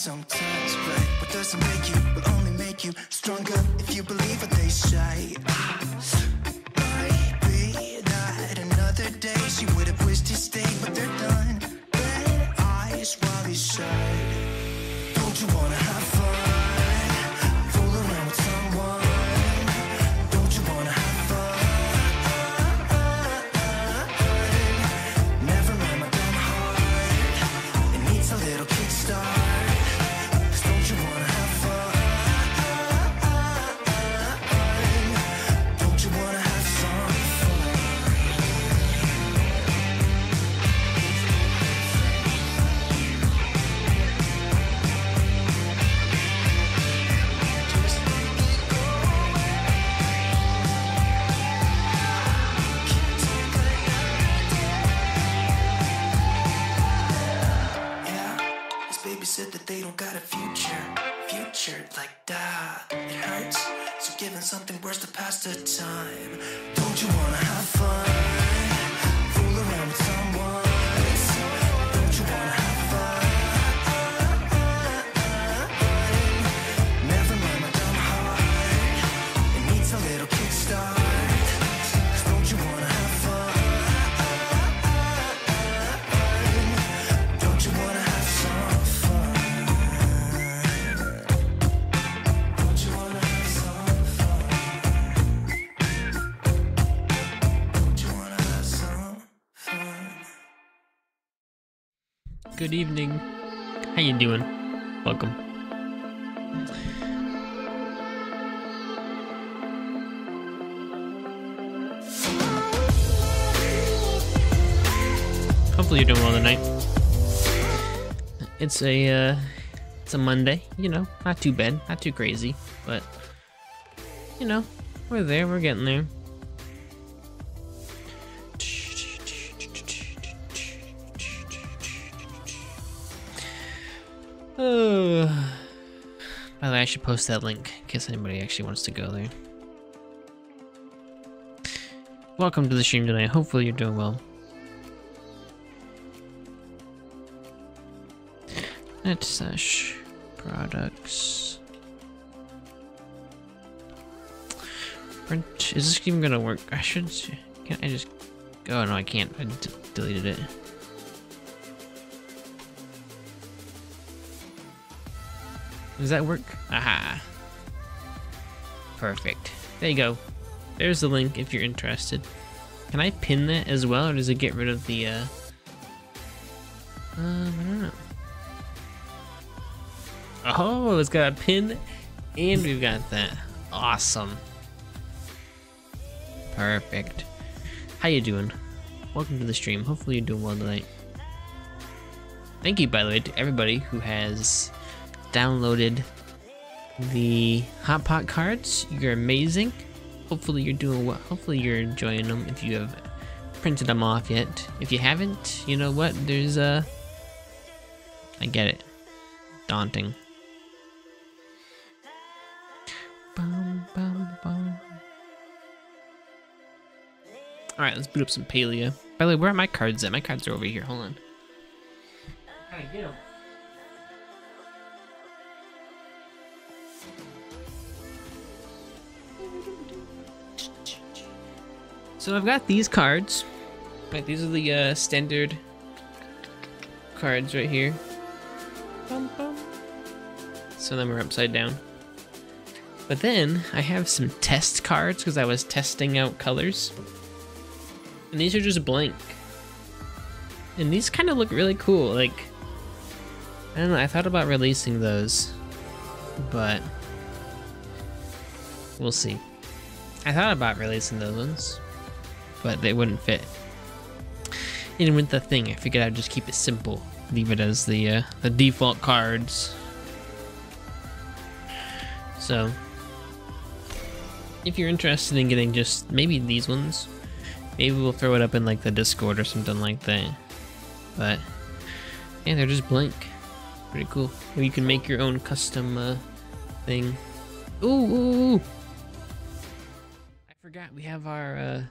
sometimes. Good evening. How you doing? Welcome. Hopefully you're doing well tonight. It's a, uh, it's a Monday, you know, not too bad, not too crazy, but, you know, we're there, we're getting there. I should post that link in case anybody actually wants to go there. Welcome to the stream tonight. Hopefully you're doing well. Net slash products. Print. Is this even gonna work? I should. Can I just? Oh no, I can't. I deleted it. Does that work? Aha. Perfect. There you go. There's the link if you're interested. Can I pin that as well, or does it get rid of the, uh... Um, I don't know. Oh, it's got a pin, and we've got that. Awesome. Perfect. How you doing? Welcome to the stream. Hopefully you're doing well tonight. Thank you, by the way, to everybody who has downloaded the hot pot cards. You're amazing. Hopefully you're doing well. Hopefully you're enjoying them if you have printed them off yet. If you haven't, you know what? There's a. I get it. Daunting. Bum, bum, bum. Alright, let's boot up some Palia. By the way, where are my cards at? My cards are over here. Hold on. I get them. So I've got these cards. Right, these are the uh, standard cards right here. Bum, bum. Some of them are upside down. But then I have some test cards because I was testing out colors. And these are just blank. And these kind of look really cool. Like, I don't know, I thought about releasing those. But, we'll see. I thought about releasing those ones, but they wouldn't fit. And with the thing, I figured I'd just keep it simple. Leave it as the, uh, the default cards. So, if you're interested in getting just maybe these ones, maybe we'll throw it up in like the Discord or something like that. But yeah, they're just blank. Pretty cool. Or you can make your own custom uh, thing. Ooh, ooh, ooh. I forgot we have our uh,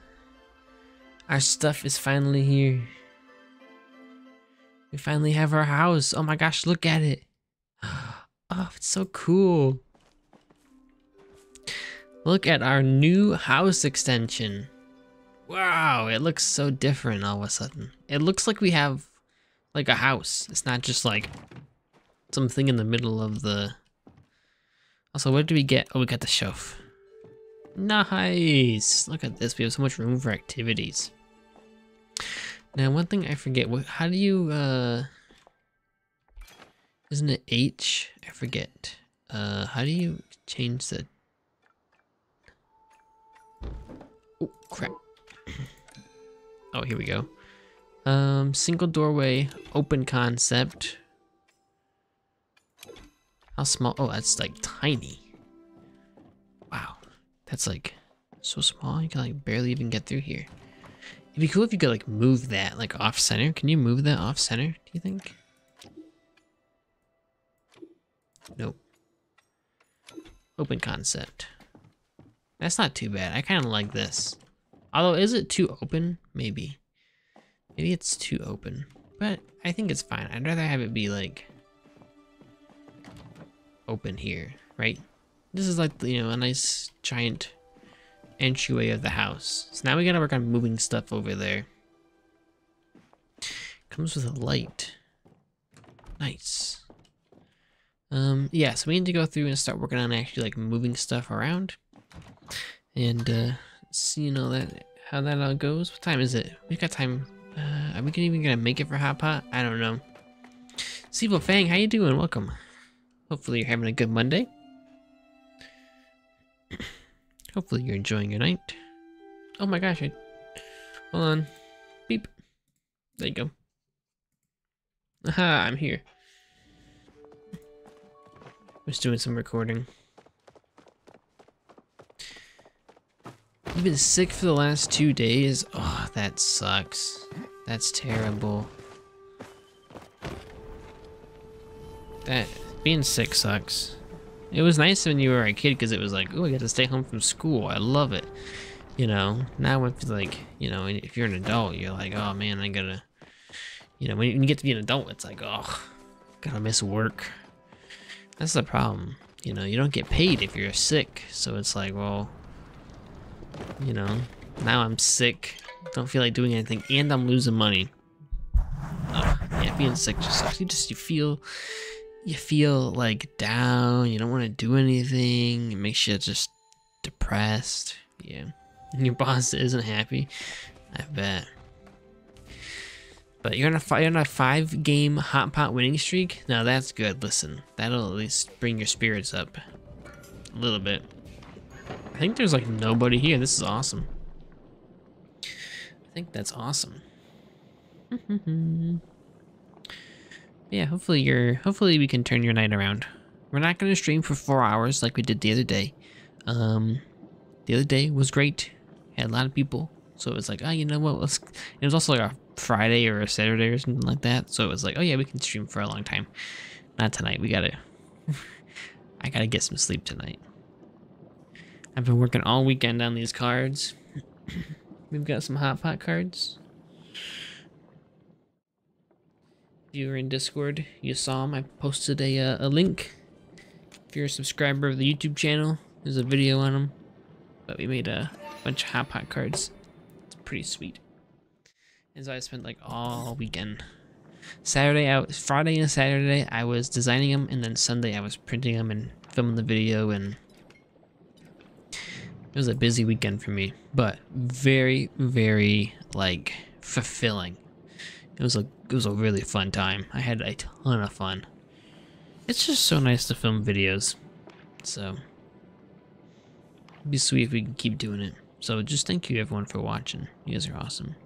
our stuff is finally here. We finally have our house. Oh my gosh, look at it. Oh, it's so cool. Look at our new house extension. Wow, it looks so different all of a sudden. It looks like we have like a house. It's not just like something in the middle of the... Also, what did we get? Oh, we got the shelf. Nice! Look at this, we have so much room for activities. Now, one thing I forget, what, how do you, uh... Isn't it H? I forget. Uh, how do you change the Oh, crap. oh, here we go. Um, single doorway, open concept. How small? Oh, that's like tiny. Wow. That's like so small. You can like barely even get through here. It'd be cool if you could like move that like off center. Can you move that off center? Do you think? Nope. Open concept. That's not too bad. I kind of like this. Although, is it too open? Maybe. Maybe it's too open. But I think it's fine. I'd rather have it be like open here, right? This is like, you know, a nice giant entryway of the house. So now we gotta work on moving stuff over there. Comes with a light. Nice. Um, yeah, so we need to go through and start working on actually like moving stuff around and uh, see you know that how that all goes. What time is it? We got time. Uh, are we even gonna make it for hot pot? I don't know. Sivo Fang, how you doing? Welcome. Hopefully you're having a good Monday. Hopefully you're enjoying your night. Oh my gosh! I... Hold on. Beep. There you go. Aha! I'm here. Just doing some recording. You've been sick for the last two days? Oh, that sucks. That's terrible. That, being sick sucks. It was nice when you were a kid because it was like, oh, I got to stay home from school. I love it. You know, now it's like, you know, if you're an adult, you're like, oh man, I gotta, you know, when you get to be an adult, it's like, oh, gotta miss work. That's the problem. You know, you don't get paid if you're sick. So it's like, well, you know, now I'm sick, don't feel like doing anything, and I'm losing money. Ugh, yeah, being sick just sucks. You just, you feel, you feel like down, you don't want to do anything, it makes you just depressed. Yeah. And your boss isn't happy. I bet. But you're on a you're on a five game hot pot winning streak. Now that's good. Listen, that'll at least bring your spirits up a little bit. I think there's like nobody here. This is awesome. I think that's awesome. yeah, hopefully you're hopefully we can turn your night around. We're not gonna stream for four hours like we did the other day. Um the other day was great. Had a lot of people. So it was like, oh you know what, let's it was also like our Friday or a Saturday or something like that. So it was like, oh yeah, we can stream for a long time. Not tonight. We gotta. I gotta get some sleep tonight. I've been working all weekend on these cards. We've got some hot pot cards. If you were in Discord, you saw them. I posted a uh, a link. If you're a subscriber of the YouTube channel, there's a video on them. But we made a bunch of hot pot cards. It's pretty sweet. And so I spent like all weekend. Saturday, I was, Friday and Saturday, I was designing them, and then Sunday I was printing them and filming the video, and it was a busy weekend for me, but very, very like fulfilling. It was a it was a really fun time. I had a ton of fun. It's just so nice to film videos, so it'd be sweet if we can keep doing it. So just thank you everyone for watching. You guys are awesome.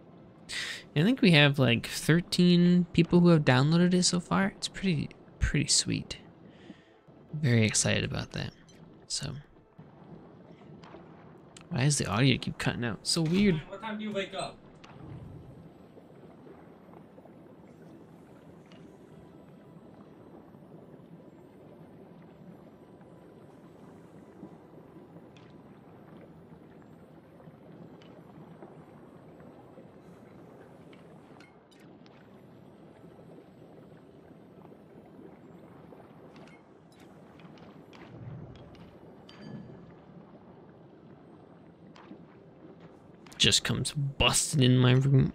I think we have like 13 people who have downloaded it so far. It's pretty pretty sweet. Very excited about that. So why does the audio keep cutting out? So weird. What time do you wake up? Just comes busting in my room.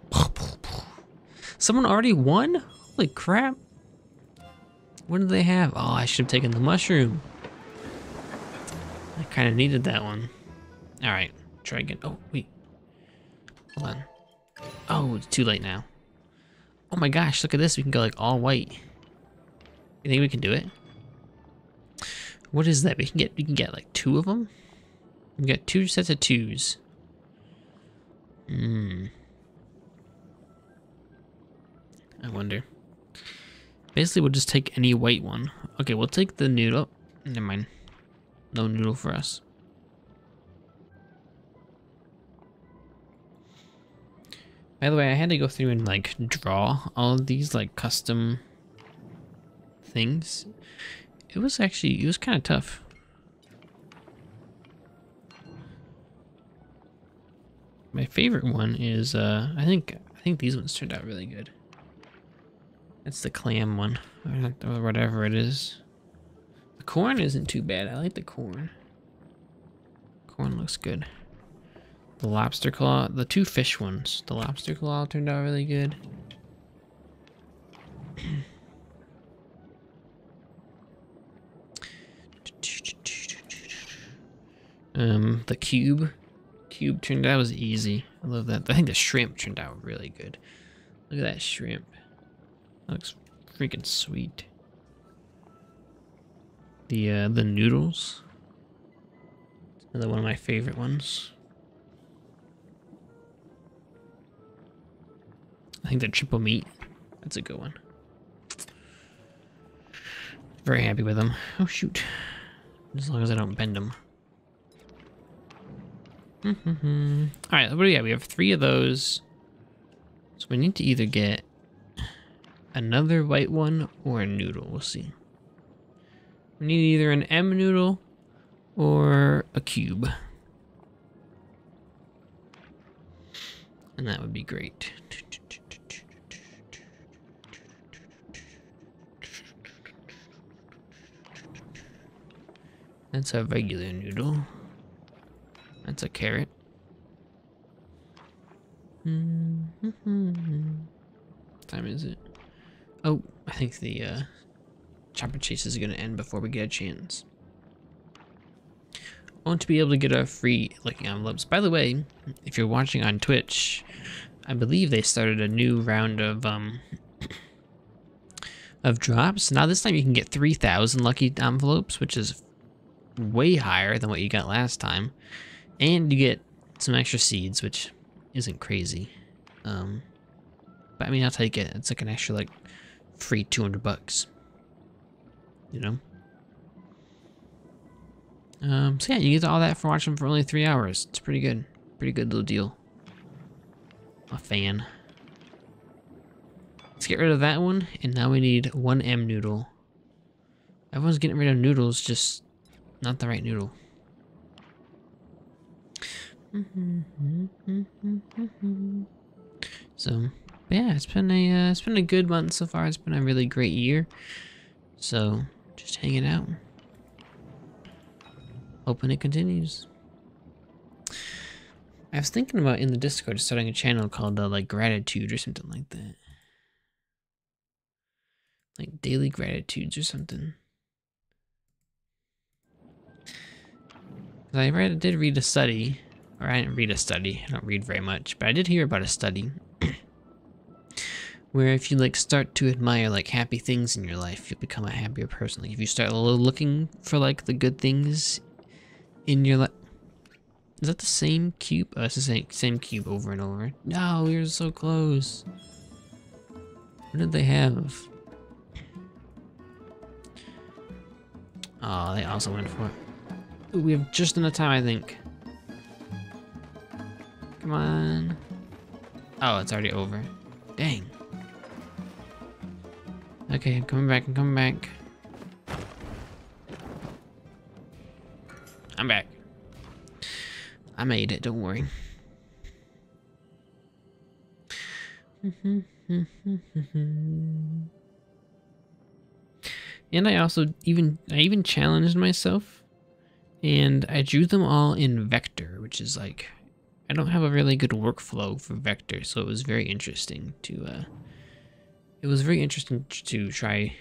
Someone already won? Holy crap. What do they have? Oh, I should have taken the mushroom. I kind of needed that one. All right, try again. Oh, wait. Hold on. Oh, it's too late now. Oh my gosh, look at this. We can go like all white. You think we can do it? What is that? We can get we can get like two of them. We got two sets of twos. Hmm. I wonder. Basically, we'll just take any white one. Okay, we'll take the noodle. Never mind. No noodle for us. By the way, I had to go through and like draw all of these like custom things. It was actually, it was kind of tough. My favorite one is, uh, I think, I think these ones turned out really good. That's the clam one, or whatever it is. The corn isn't too bad. I like the corn. Corn looks good. The lobster claw, the two fish ones. The lobster claw turned out really good. um, the cube. Cube turned out was easy. I love that. I think the shrimp turned out really good. Look at that shrimp. That looks freaking sweet. The uh, the noodles. Another one of my favorite ones. I think the triple meat. That's a good one. Very happy with them. Oh shoot. As long as I don't bend them. Mm-hmm. Alright, what do we have? We have three of those. So we need to either get another white one or a noodle. We'll see. We need either an M noodle or a cube. And that would be great. That's a regular noodle. That's a carrot. What time is it? Oh, I think the uh, Chapaa Chase is going to end before we get a chance. I want to be able to get a free looking envelopes. By the way, if you're watching on Twitch, I believe they started a new round of um of drops. Now this time you can get 3,000 lucky envelopes, which is way higher than what you got last time. And you get some extra seeds, which isn't crazy. Um, but I mean, I'll take it. It's like an extra, like, free 200 bucks. You know? Um, so yeah, you get all that for watching for only three hours. It's pretty good. Pretty good little deal. A fan. Let's get rid of that one, and now we need one M noodle. Everyone's getting rid of noodles, just not the right noodle. So, yeah, it's been a uh, it's been a good month so far. It's been a really great year. So, just hanging out. Hoping it continues. I was thinking about in the Discord starting a channel called uh, like gratitude or something like that. Like daily gratitudes or something. I read, did read a study, or I didn't read a study. I don't read very much, but I did hear about a study where if you like start to admire like happy things in your life, you'll become a happier person. Like if you start looking for like the good things in your life. Is that the same cube? Oh, it's the same same cube over and over. No, we were so close. What did they have? Oh, they also went for it. We have just enough time, I think. Come on. Oh, it's already over. Dang. Okay, I'm coming back, I'm coming back. I'm back. I made it, don't worry. and I also even I even challenged myself and I drew them all in vector, which is like I don't have a really good workflow for vector, so it was very interesting to uh it was very interesting to try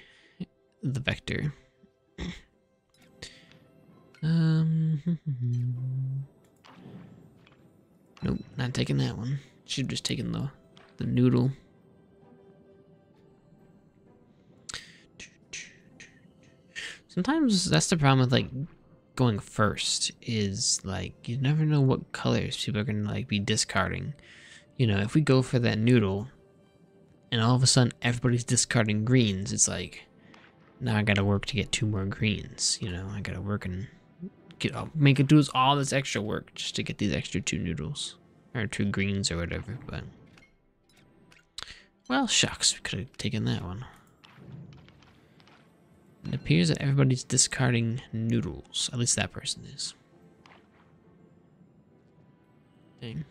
the vector. um Nope, not taking that one. Should have just taken the the noodle. Sometimes that's the problem with like going first is like you never know what colors people are gonna like be discarding. You know, if we go for that noodle and all of a sudden everybody's discarding greens, it's like now I gotta work to get two more greens. You know, I gotta work and get I'll make it do all this extra work just to get these extra two noodles or two greens or whatever. But well, shucks, we could have taken that one. It appears that everybody's discarding noodles. At least that person is. Dang.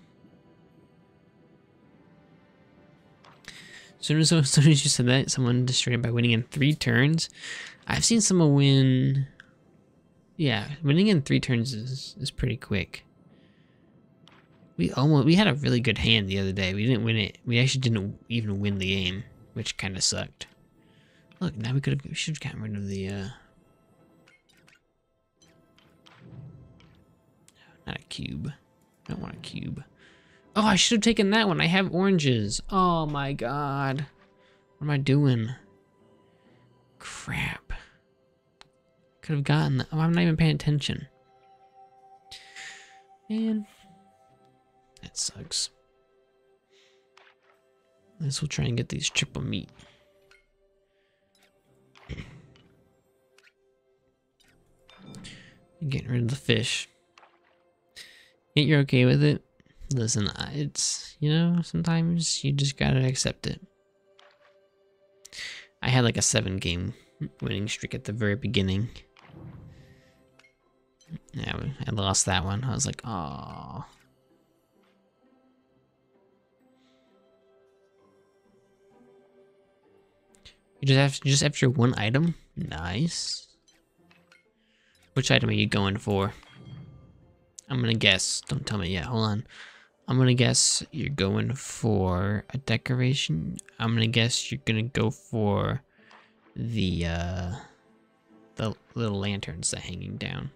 As soon as, as soon as you said that, someone destroyed by winning in three turns. I've seen someone win. Yeah, winning in three turns is is pretty quick. We almost we had a really good hand the other day. We didn't win it. We actually didn't even win the game, which kind of sucked. Look, now we could have we should have gotten rid of the uh not a cube. I don't want a cube. Oh, I should have taken that one. I have oranges. Oh my god. What am I doing? Crap. Could have gotten that. Oh, I'm not even paying attention. Man. That sucks. Guess we'll try and get these triple meat. Getting rid of the fish. You're okay with it? Listen, it's, you know, sometimes you just gotta accept it. I had like a seven game winning streak at the very beginning. Yeah, I lost that one. I was like, oh. You just have just after one item? Nice. Which item are you going for? I'm gonna guess. Don't tell me yet. Hold on. I'm gonna guess you're going for a decoration. I'm gonna guess you're gonna go for the uh the little lanterns that hanging down.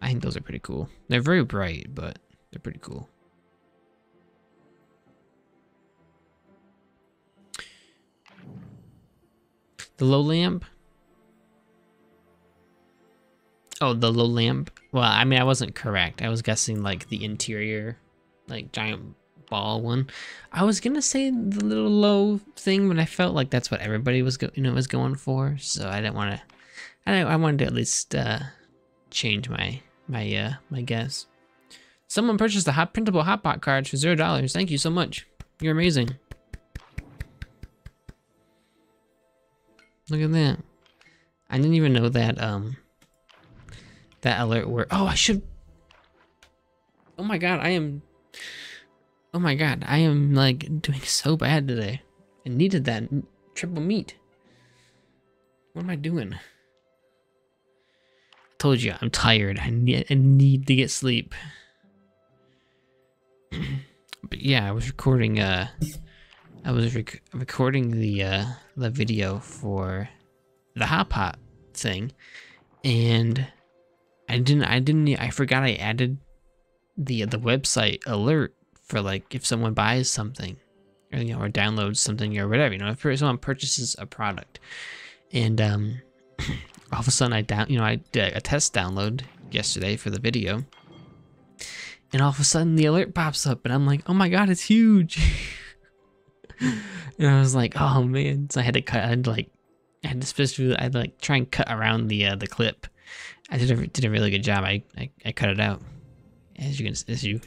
I think those are pretty cool. They're very bright, but they're pretty cool. The low lamp. Oh, the low lamp. Well, I mean, I wasn't correct. I was guessing like the interior, like giant ball one. I was gonna say the little low thing, but I felt like that's what everybody was go, you know, was going for. So I didn't want to. I I wanted to at least uh, change my my uh my guess. Someone purchased a hot printable hotpot card for zero dollars. Thank you so much. You're amazing. Look at that. I didn't even know that um that alert worked. Oh, I should. Oh my god, I am. Oh my god, I am like doing so bad today. I needed that triple meat. What am I doing? I told you I'm tired. I need, I need to get sleep. but yeah, I was recording. Uh, I was rec- recording the uh the video for the hot pot thing, and I didn't. I didn't. I forgot I added the the website alert for like if someone buys something, or you know, or downloads something or whatever. You know, if someone purchases a product, and um, all of a sudden I down. You know, I did a test download yesterday for the video, and all of a sudden the alert pops up, and I'm like, oh my god, it's huge. and I was like, oh man. So I had to cut. I had to like, I had to specifically, I had to like try and cut around the uh, the clip. I did a did a really good job. I, I I cut it out, as you can as you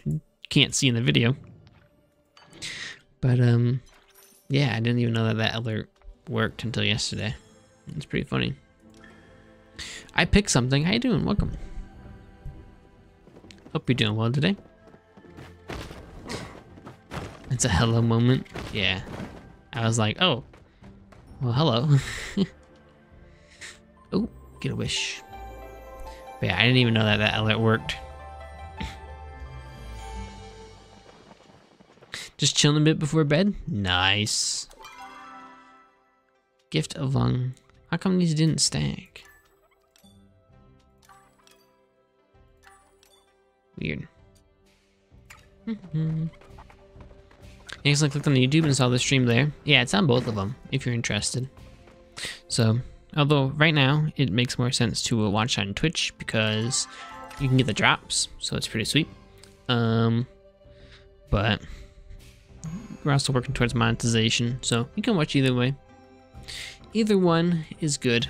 can't see in the video. But um, yeah, I didn't even know that that alert worked until yesterday. It's pretty funny. I picked something. How you doing? Welcome. Hope you're doing well today. It's a hello moment. Yeah. I was like, oh, well, hello. oh, get a wish. But yeah, I didn't even know that that alert worked. Just chilling a bit before bed? Nice. Gift of lung. How come these didn't stack? Weird. Excellent. Clicked on the YouTube and saw the stream there. Yeah, it's on both of them if you're interested. So, although right now it makes more sense to watch on Twitch because you can get the drops, so it's pretty sweet. Um, but we're also working towards monetization, so you can watch either way. Either one is good.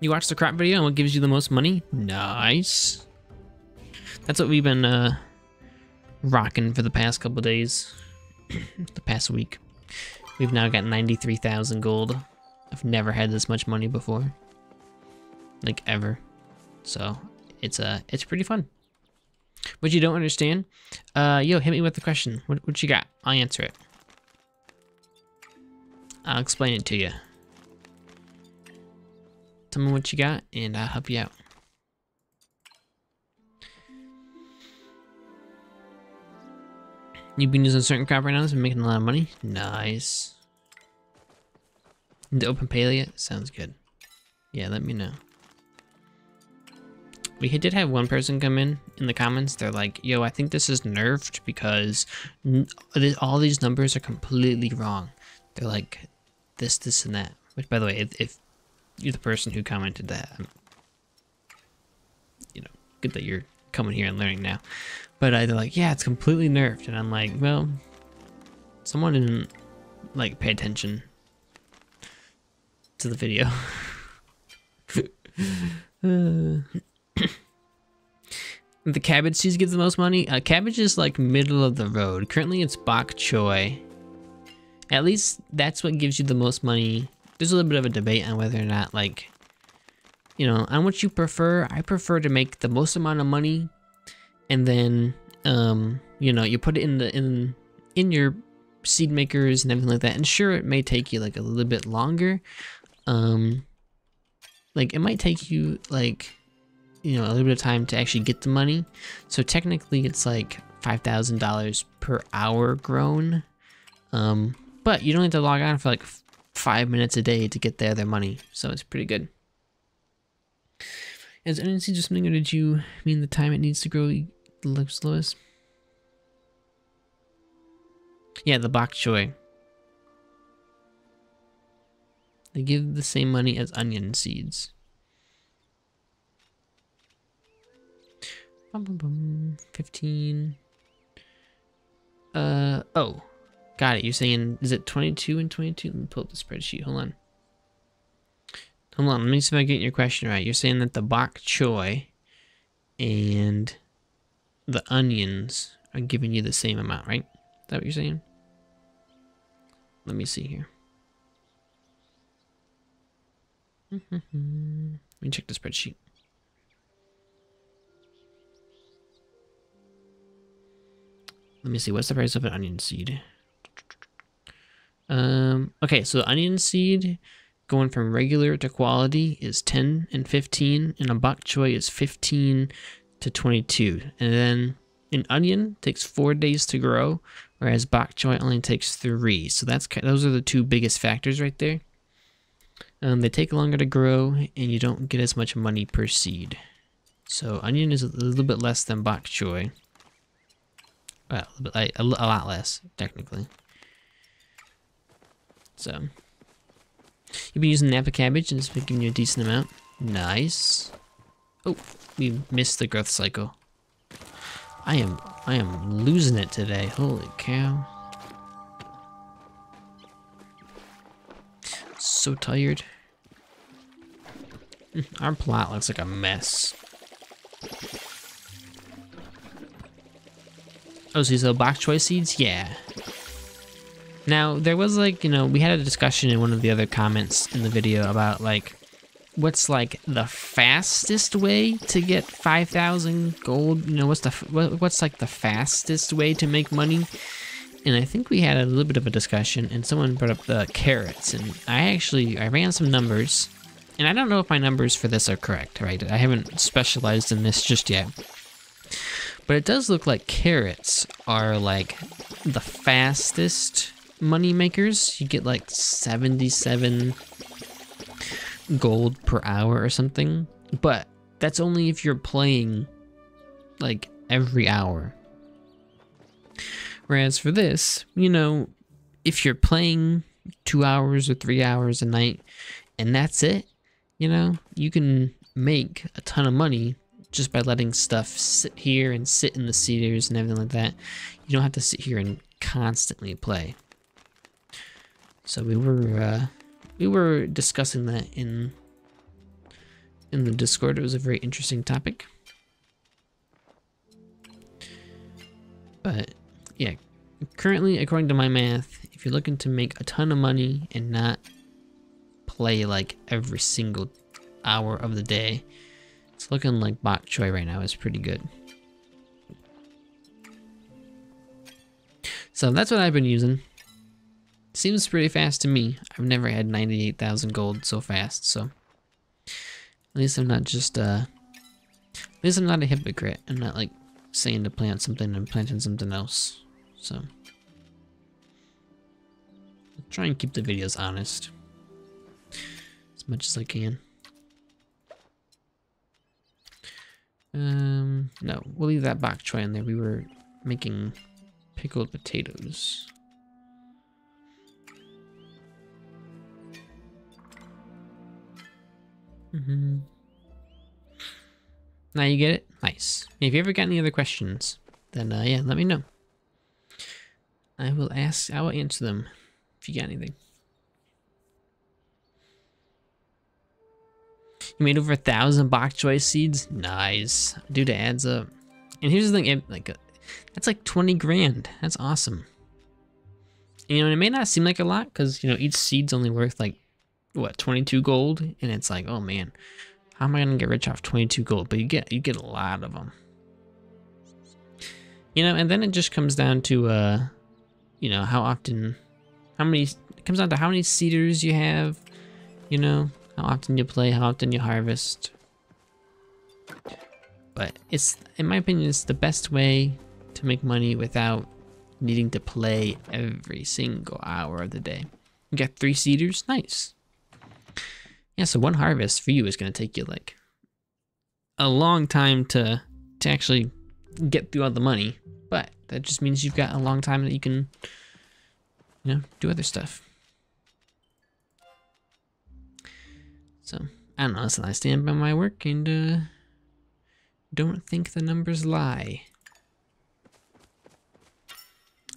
You watch the crop video and what gives you the most money? Nice. That's what we've been uh, rocking for the past couple days. the past week. We've now got 93,000 gold. I've never had this much money before. Like ever. So it's uh it's pretty fun. What you don't understand? Uh yo, hit me with the question. What what you got? I'll answer it. I'll explain it to you. Tell me what you got and I'll help you out. You've been using certain crop right now that's been making a lot of money? Nice. Into open Palia? Sounds good. Yeah, let me know. We did have one person come in in the comments. They're like, yo, I think this is nerfed because all these numbers are completely wrong. They're like this, this, and that. Which, by the way, if, if you're the person who commented that, I'm, you know, good that you're coming here and learning now. But uh, they're like, yeah, it's completely nerfed. And I'm like, well, someone didn't, like, pay attention to the video. uh, the cabbage seeds give the most money. Uh, cabbage is, like, middle of the road. Currently, it's bok choy. At least that's what gives you the most money. There's a little bit of a debate on whether or not, like, you know, on what you prefer. I prefer to make the most amount of money and then um, you know, you put it in the in in your seed makers and everything like that. And sure, it may take you like a little bit longer. Um, like it might take you like you know a little bit of time to actually get the money. So technically, it's like five thousand dollars per hour grown. Um, but you don't have to log on for like five minutes a day to get the other money, so it's pretty good. Is NNC just something, or did you mean the time it needs to grow the Lewis. Yeah, the bok choy. They give the same money as onion seeds. Bum, bum, bum. 15. Uh, oh. Got it. You're saying, is it 22 and 22? Let me pull up the spreadsheet. Hold on. Hold on. Let me see if I get your question right. You're saying that the bok choy and the onions are giving you the same amount, right? Is that what you're saying? let me see here. Let me check the spreadsheet. Let me see, what's the price of an onion seed? Um, okay, so onion seed going from regular to quality is 10 and 15, and a bok choy is 15 to 22. And then an onion takes four days to grow, whereas bok choy only takes three. So that's those are the two biggest factors right there. Um, they take longer to grow, and you don't get as much money per seed. So onion is a little bit less than bok choy. Well, a, a, lot less, technically. So, you've been using Napa cabbage and it's been giving you a decent amount. Nice. Oh, we missed the growth cycle. I am, I am losing it today. Holy cow. So tired. Our plot looks like a mess. Oh, so these are bok choy seeds? Yeah. Now, there was like, you know, we had a discussion in one of the other comments in the video about like, what's like the fastest way to get 5,000 gold? You know, what's the, what's like the fastest way to make money? And I think we had a little bit of a discussion and someone brought up the carrots and I actually, I ran some numbers and I don't know if my numbers for this are correct, right? I haven't specialized in this just yet. But it does look like carrots are like the fastest money makers. You get like 77 gold per hour or something. But that's only if you're playing like every hour. Whereas for this, you know, if you're playing two hours or three hours a night and that's it, you know, you can make a ton of money just by letting stuff sit here and sit in the seeders and everything like that. You don't have to sit here and constantly play. So we were uh, we were discussing that in in the Discord. It was a very interesting topic. But yeah, currently according to my math, if you're looking to make a ton of money and not play like every single hour of the day, it's looking like bok choy right now is pretty good. So that's what I've been using. Seems pretty fast to me. I've never had 98,000 gold so fast, so... At least I'm not just, uh... At least I'm not a hypocrite. I'm not, like, saying to plant something and planting something else. So... I'll try and keep the videos honest. As much as I can. Um, no, we'll leave that bok choy in there. We were making pickled potatoes. Mm -hmm. Now you get it? Nice. If you ever got any other questions, then uh, yeah, let me know. I will ask, I will answer them if you got anything. You made over a thousand bok choy seeds? Nice. Dude, it adds up. And here's the thing, it, like, uh, that's like 20 grand. That's awesome. And, you know, it may not seem like a lot because, you know, each seed's only worth like, what, 22 gold? And it's like, oh man, how am I going to get rich off 22 gold? But you get, you get a lot of them. You know, and then it just comes down to, uh, you know, how often, how many, it comes down to how many seeders you have, you know, how often you play, how often you harvest. But it's, in my opinion, it's the best way to make money without needing to play every single hour of the day. You got three seeders, nice. Yeah, so one harvest for you is gonna take you like a long time to to actually get through all the money, but that just means you've got a long time that you can, you know, do other stuff. So, I don't know, listen, I stand by my work and uh, don't think the numbers lie.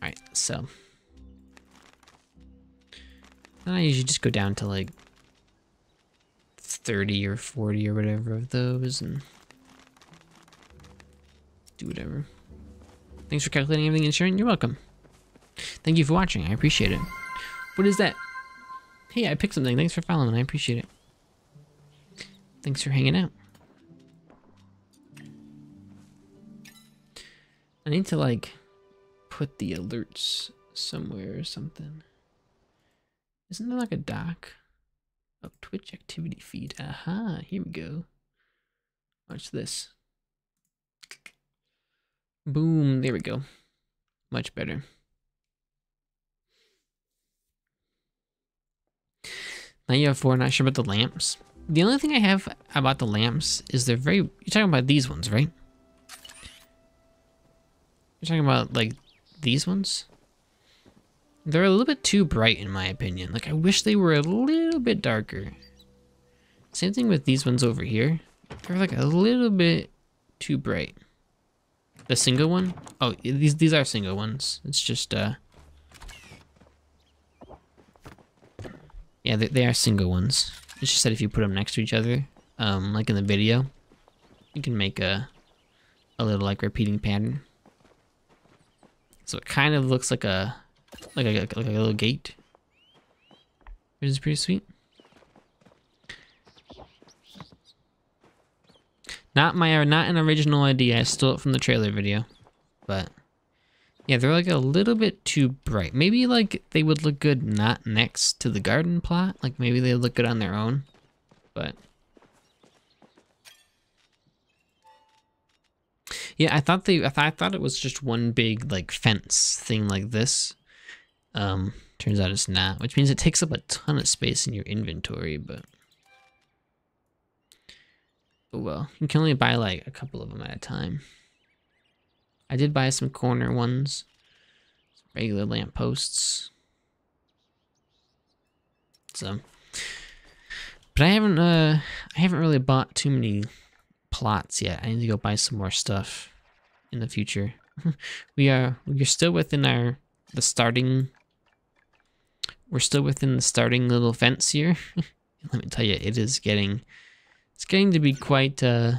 Alright, so. I usually just go down to like 30 or 40 or whatever of those and do whatever. Thanks for calculating everything and sharing. You're welcome. Thank you for watching. I appreciate it. What is that? Hey, I picked something. Thanks for following. I appreciate it. Thanks for hanging out. I need to like put the alerts somewhere or something. Isn't there like a doc? Oh, Twitch activity feed. Aha, here we go. Watch this. Boom, there we go. Much better. Now you have four, not sure about the lamps. The only thing I have about the lamps is they're very, you're talking about these ones, right? You're talking about like these ones? They're a little bit too bright in my opinion. Like I wish they were a little bit darker. Same thing with these ones over here. They're like a little bit too bright. The single one? Oh, these these are single ones. It's just uh Yeah, they, they are single ones. It's just that if you put them next to each other, um, like in the video, you can make a a little like repeating pattern. So it kind of looks like a like a, like a little gate, which is pretty sweet. Not my not an original idea. I stole it from the trailer video, but yeah, they're like a little bit too bright. Maybe like they would look good not next to the garden plot. Like maybe they look good on their own, but yeah, I thought they I thought, I thought it was just one big like fence thing like this. Um, turns out it's not, which means it takes up a ton of space in your inventory, but oh well. You can only buy like a couple of them at a time. I did buy some corner ones, some regular lamp posts. So, but I haven't uh I haven't really bought too many plots yet. I need to go buy some more stuff in the future. we are we're still within our the starting we're still within the starting little fence here. Let me tell you, it is getting it's getting to be quite uh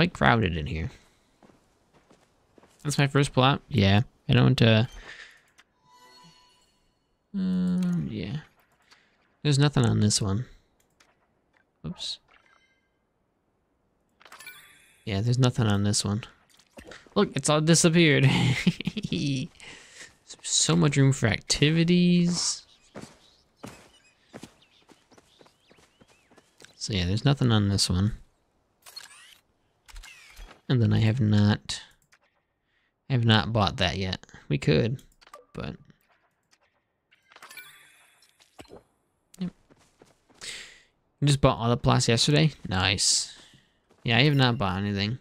quite crowded in here. That's my first plot. Yeah, I don't, uh... Um, yeah. There's nothing on this one. Oops. Yeah, there's nothing on this one. Look, it's all disappeared. so much room for activities. So yeah, there's nothing on this one. And then I have not, I have not bought that yet. We could, but. Yep. You just bought all the plots yesterday? Nice. Yeah, I have not bought anything.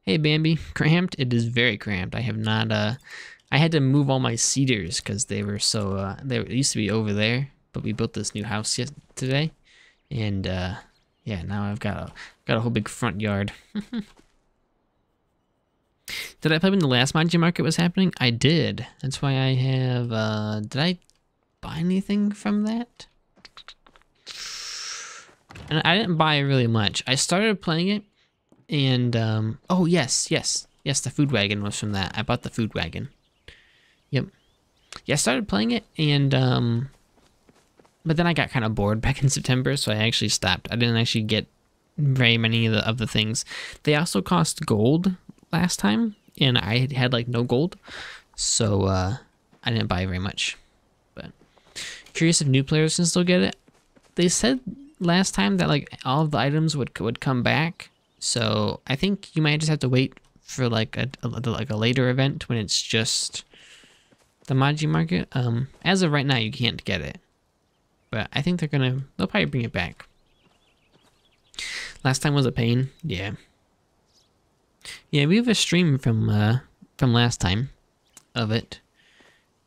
Hey Bambi, cramped? It is very cramped. I have not, uh, I had to move all my seeders because they were so, uh, they used to be over there, but we built this new house yet today. And, uh, yeah, now I've got a, got a whole big front yard. did I play when the last Maji market was happening? I did. That's why I have, uh, did I buy anything from that? And I didn't buy really much. I started playing it and, um, oh, yes, yes. Yes, the food wagon was from that. I bought the food wagon. Yep. Yeah, I started playing it, and, um, but then I got kind of bored back in September, so I actually stopped. I didn't actually get very many of the, of the things. They also cost gold last time, and I had, like no gold, so, uh, I didn't buy very much. But curious if new players can still get it. They said last time that like all of the items would would come back, so I think you might just have to wait for like a, a like a later event when it's just the Maji market. Um, as of right now, you can't get it, but I think they're gonna they'll probably bring it back. Last time was a pain. Yeah. Yeah, we have a stream from uh from last time of it,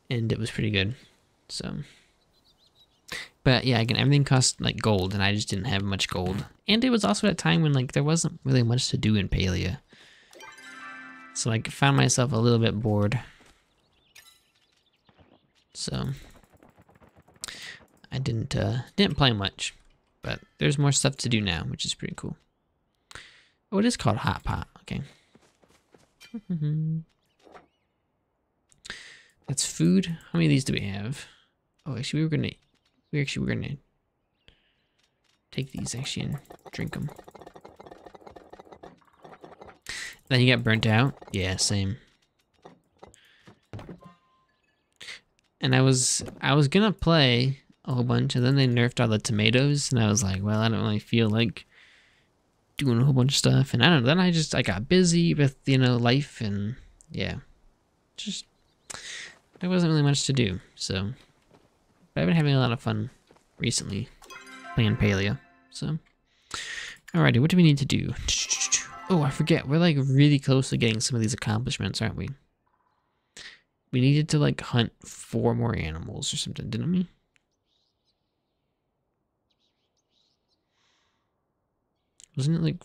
and it was pretty good. So. But yeah, again, everything cost like gold, and I just didn't have much gold. And it was also at a time when like there wasn't really much to do in Palia. So like found myself a little bit bored. So I didn't uh didn't play much. But there's more stuff to do now, which is pretty cool. Oh, it is called Hot Pot, okay. That's food. How many of these do we have? Oh, actually, we were gonna, we actually were gonna take these actually and drink them. Then you got burnt out. Yeah, same. And I was, I was gonna play a whole bunch, and then they nerfed all the tomatoes, and I was like, well, I don't really feel like doing a whole bunch of stuff, and I don't know. Then I just I got busy with you know life, and yeah, just there wasn't really much to do. So, but I've been having a lot of fun recently playing Palia. So, alrighty, what do we need to do? Oh, I forget. We're like really close to getting some of these accomplishments, aren't we? We needed to like hunt four more animals or something, didn't we? Wasn't it like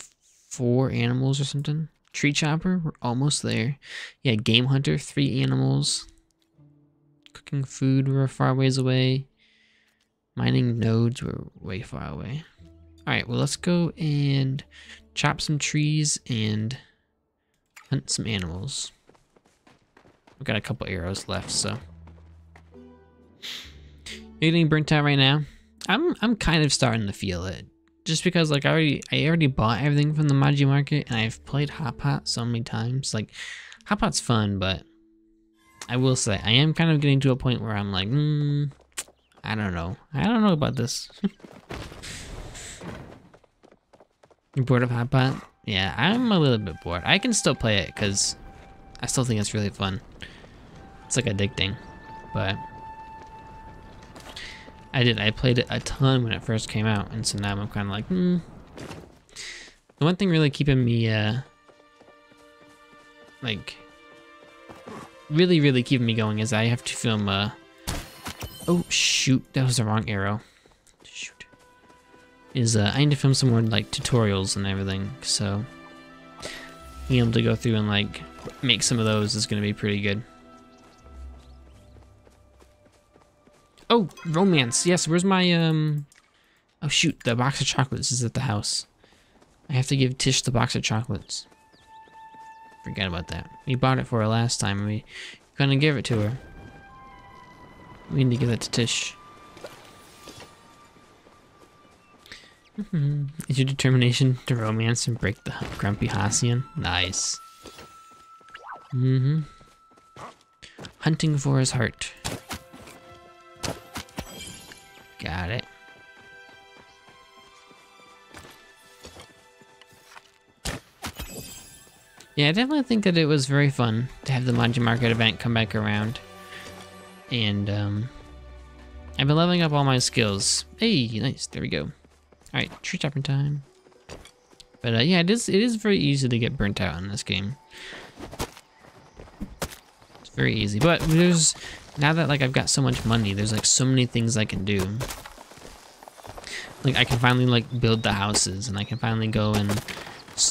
four animals or something? Tree chopper, we're almost there. Yeah, game hunter, three animals. Cooking food, we're far ways away. Mining nodes, we're way far away. Alright, well let's go and chop some trees and hunt some animals. We've got a couple arrows left, so. You're getting burnt out right now? I'm I'm kind of starting to feel it just because like I already I already bought everything from the Maji Market and I've played Hot Pot so many times. Like Hot Pot's fun, but I will say I am kind of getting to a point where I'm like, hmm, I don't know. I don't know about this. you bored of Hot Pot? Yeah, I'm a little bit bored. I can still play it because I still think it's really fun. It's like addicting, but I did. I played it a ton when it first came out, and so now I'm kind of like, hmm. The one thing really keeping me, uh, like, really, really keeping me going is I have to film, uh, oh, shoot, that was the wrong arrow. Shoot. Is, uh, I need to film some more, like, tutorials and everything, so being able to go through and, like, make some of those is going to be pretty good. Oh, romance. Yes, where's my, um... Oh, shoot. The box of chocolates is at the house. I have to give Tish the box of chocolates. Forget about that. We bought it for her last time. We gonna give it to her. We need to give that to Tish. Mm-hmm. Is your determination to romance and break the grumpy Hassian? Nice. Mm-hmm. Hunting for his heart. Got it. Yeah, I definitely think that it was very fun to have the Maji Market event come back around. And, um, I've been leveling up all my skills. Hey, nice, there we go. Alright, tree chopping time. But, uh, yeah, it is, it is very easy to get burnt out in this game. It's very easy, but there's, now that like I've got so much money, there's like so many things I can do. Like I can finally like build the houses and I can finally go and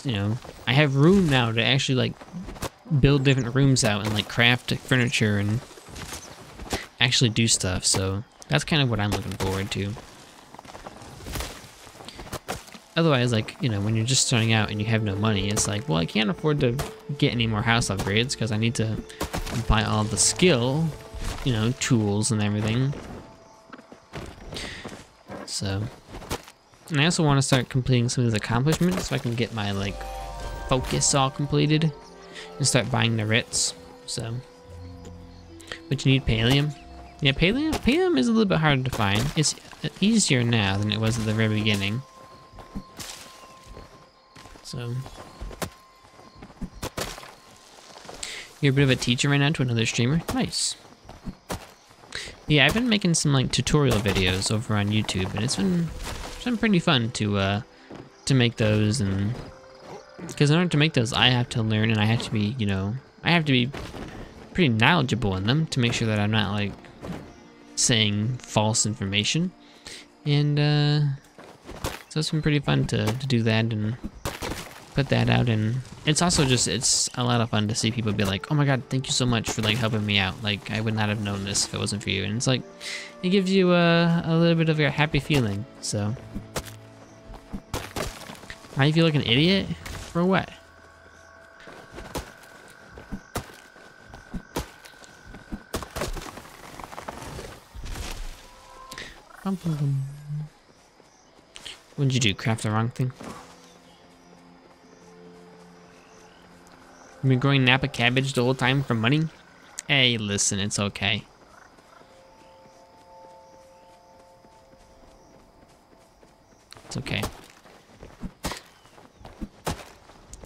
you know, I have room now to actually like build different rooms out and like craft furniture and actually do stuff. So that's kind of what I'm looking forward to. Otherwise, like, you know, when you're just starting out and you have no money, it's like, well, I can't afford to get any more house upgrades because I need to buy all the skill you know, tools and everything. So, and I also want to start completing some of these accomplishments so I can get my, like, focus all completed and start buying the writs. So, but you need palium. Yeah, palium, palium is a little bit harder to find. It's uh, easier now than it was at the very beginning. So, you're a bit of a teacher right now to another streamer. Nice. Yeah, I've been making some like tutorial videos over on YouTube, and it's been it's been pretty fun to uh to make those, and because in order to make those, I have to learn, and I have to be, you know, I have to be pretty knowledgeable in them to make sure that I'm not like saying false information, and uh, so it's been pretty fun to to do that and put that out and it's also just it's a lot of fun to see people be like oh my god thank you so much for like helping me out like i would not have known this if it wasn't for you and it's like it gives you a, a little bit of a happy feeling so i feel like an idiot for what What'd you do? Craft the wrong thing? You been growing Napa cabbage the whole time for money? Hey, listen, it's okay. It's okay.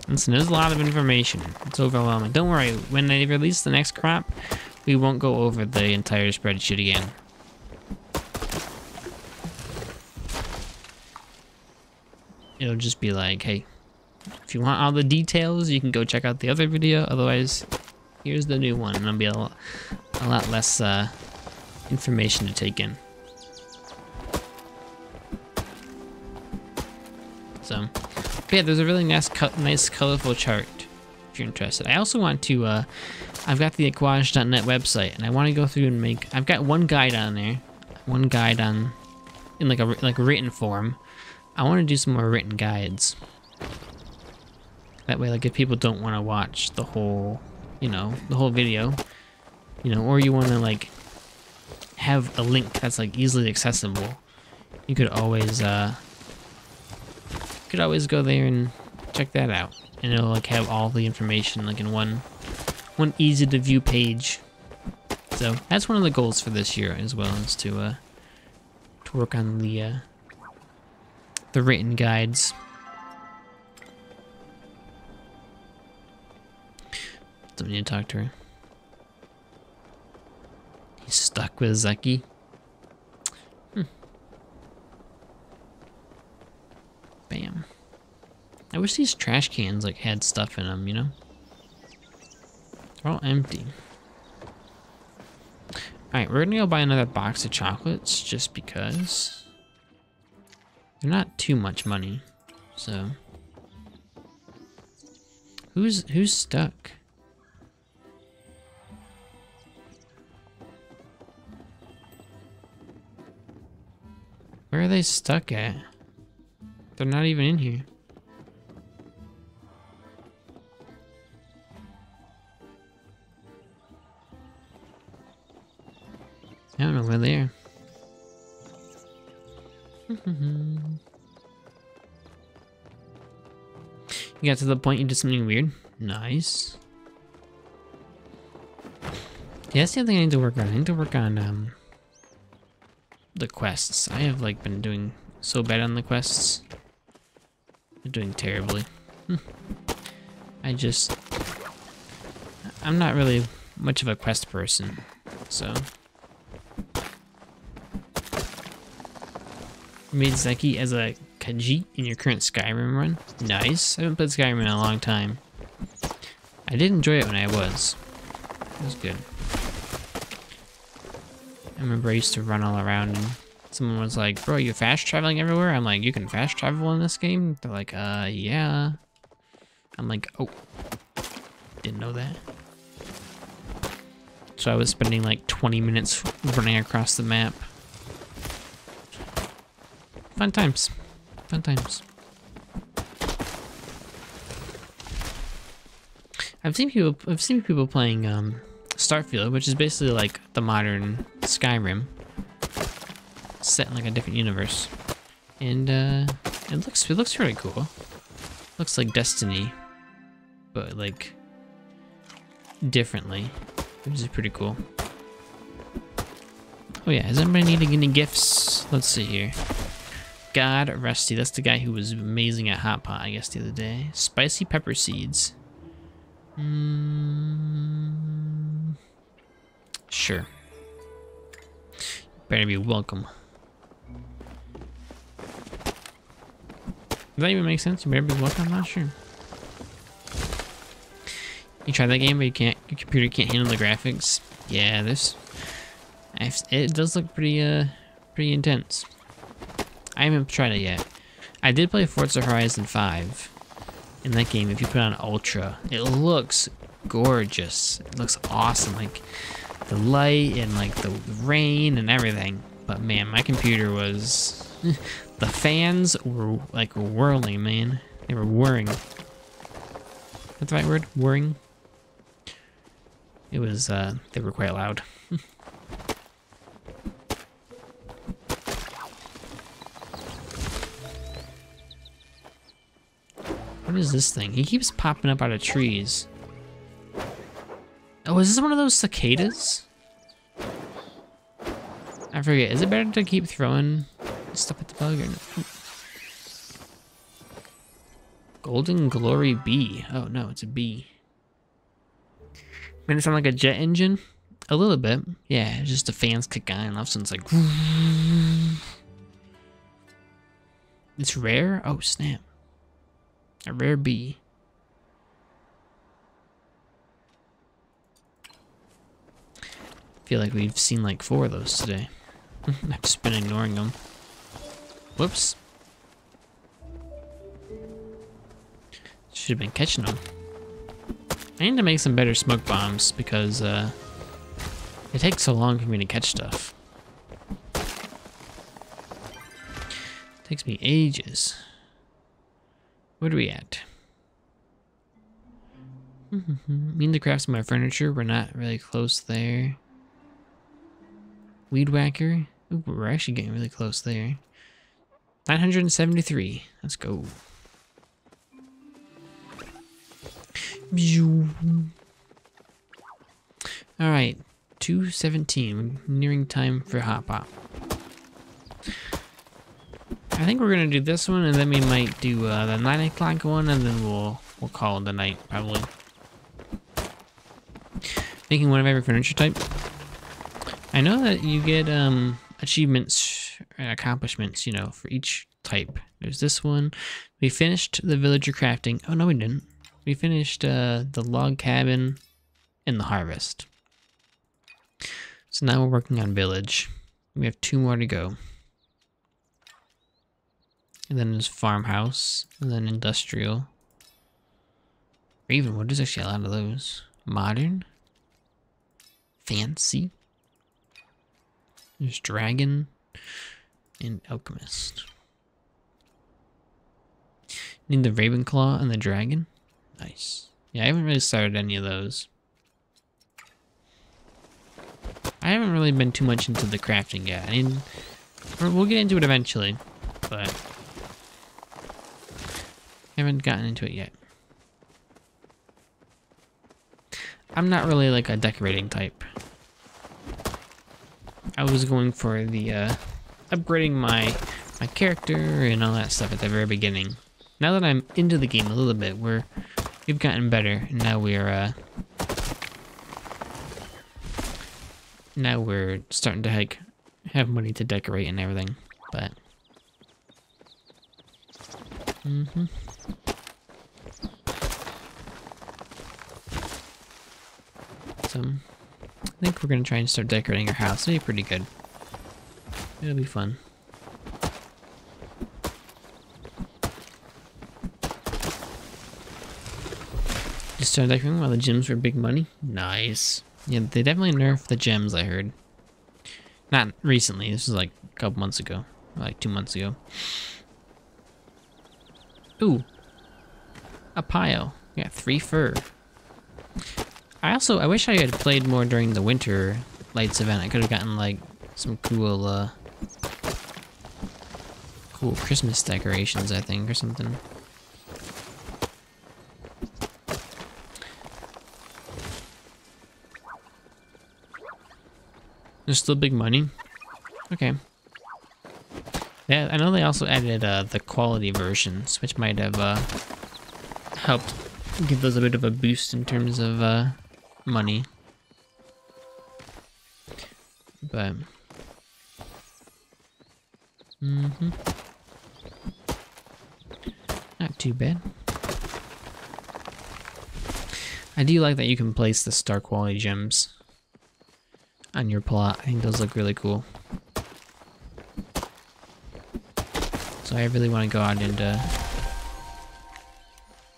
Listen, there's a lot of information. It's overwhelming. Don't worry, when they release the next crop, we won't go over the entire spreadsheet again. It'll just be like, hey, if you want all the details, you can go check out the other video. Otherwise, here's the new one. And it'll be a lot, a lot less uh, information to take in. So, yeah, there's a really nice, nice, colorful chart if you're interested. I also want to, uh, I've got the aqajj.net website, and I want to go through and make. I've got one guide on there, one guide on, in like a like written form. I want to do some more written guides. That way, like if people don't want to watch the whole, you know, the whole video, you know, or you want to like have a link that's like easily accessible, you could always, uh, you could always go there and check that out, and it'll like have all the information like in one, one easy to view page. So that's one of the goals for this year as well, is to uh, to work on the uh, the written guides. Don't need to talk to her. He's stuck with Zeki. Hmm. Bam. I wish these trash cans like had stuff in them, you know? They're all empty. Alright, we're gonna go buy another box of chocolates just because. They're not too much money, so. Who's who's stuck? Where are they stuck at? They're not even in here. I don't know where they are. you got to the point you did something weird? Nice. Yeah, that's the other thing I need to work on. I need to work on um the quests. I have like been doing so bad on the quests. I'm doing terribly. Hmm. I just I'm not really much of a quest person, so made Zeki as a Khajiit in your current Skyrim run. Nice. I haven't played Skyrim in a long time. I did enjoy it when I was. It was good. I remember I used to run all around and someone was like, bro, you fast traveling everywhere? I'm like, you can fast travel in this game? They're like, uh, yeah. I'm like, oh, didn't know that. So I was spending like 20 minutes running across the map. Fun times. Fun times. I've seen people I've seen people playing um Starfield, which is basically like the modern Skyrim. Set in like a different universe. And uh it looks it looks really cool. Looks like Destiny. But like differently. Which is pretty cool. Oh yeah, is anybody needing any gifts? Let's see here. God Rusty, that's the guy who was amazing at Hot Pot, I guess, the other day. Spicy pepper seeds. Mm, sure. Better be welcome. Does that even make sense? You better be welcome? I'm not sure. You try that game, but you can't. Your computer can't handle the graphics. Yeah, this. It does look pretty, uh, pretty intense. I haven't tried it yet. I did play Forza Horizon 5. In that game, if you put on Ultra, it looks gorgeous. It looks awesome. Like the light and like the rain and everything. But man, my computer was... the fans were like whirling, man. They were whirring. That's the right word? Whirring? It was, uh, they were quite loud. what is this thing? He keeps popping up out of trees. Oh, is this one of those cicadas? I forget. Is it better to keep throwing stuff at the bug or no? Golden Glory bee. Oh no, it's a bee. Made it sound like a jet engine? A little bit. Yeah, just the fans kick on and all of it's like. It's rare? Oh snap. A rare bee. Feel like we've seen like four of those today. I've just been ignoring them. Whoops. Should have been catching them. I need to make some better smoke bombs because uh, it takes so long for me to catch stuff. takes me ages. Where are we at? Mean to craft my furniture. We're not really close there. Weed whacker. Ooh, we're actually getting really close there. 973. Let's go. Alright, 217. Nearing time for hot pot. I think we're gonna do this one, and then we might do uh, the nine o'clock one, and then we'll we'll call it the night probably. Making one of every furniture type. I know that you get um achievements and accomplishments, you know, for each type. There's this one. We finished the villager crafting. Oh no, we didn't. We finished uh, the log cabin and the harvest. So now we're working on village. We have two more to go. And then there's farmhouse, and then industrial. Ravenwood, there's actually a lot of those. Modern. Fancy. There's dragon and alchemist. Need the Ravenclaw and the dragon. Nice. Yeah, I haven't really started any of those. I haven't really been too much into the crafting yet. I mean, we'll get into it eventually, but haven't gotten into it yet. I'm not really like a decorating type. I was going for the uh, upgrading my my character and all that stuff at the very beginning. Now that I'm into the game a little bit, we're we've gotten better, now we're uh, now we're starting to like have money to decorate and everything. But mm-hmm. So I think we're gonna try and start decorating our house. It'll be pretty good. It'll be fun. Just started decorating while the gems were big money. Nice. Yeah, they definitely nerfed the gems, I heard. Not recently, this was like a couple months ago. Like two months ago. Ooh. A pile. Yeah, three fur. I also, I wish I had played more during the winter lights event. I could have gotten like some cool, uh, cool Christmas decorations, I think, or something. There's still big money. Okay. Yeah, I know they also added uh, the quality versions, which might have uh, helped give those a bit of a boost in terms of uh, money. But mm-hmm. Not too bad. I do like that you can place the star quality gems on your plot. I think those look really cool. So I really want to go out and uh,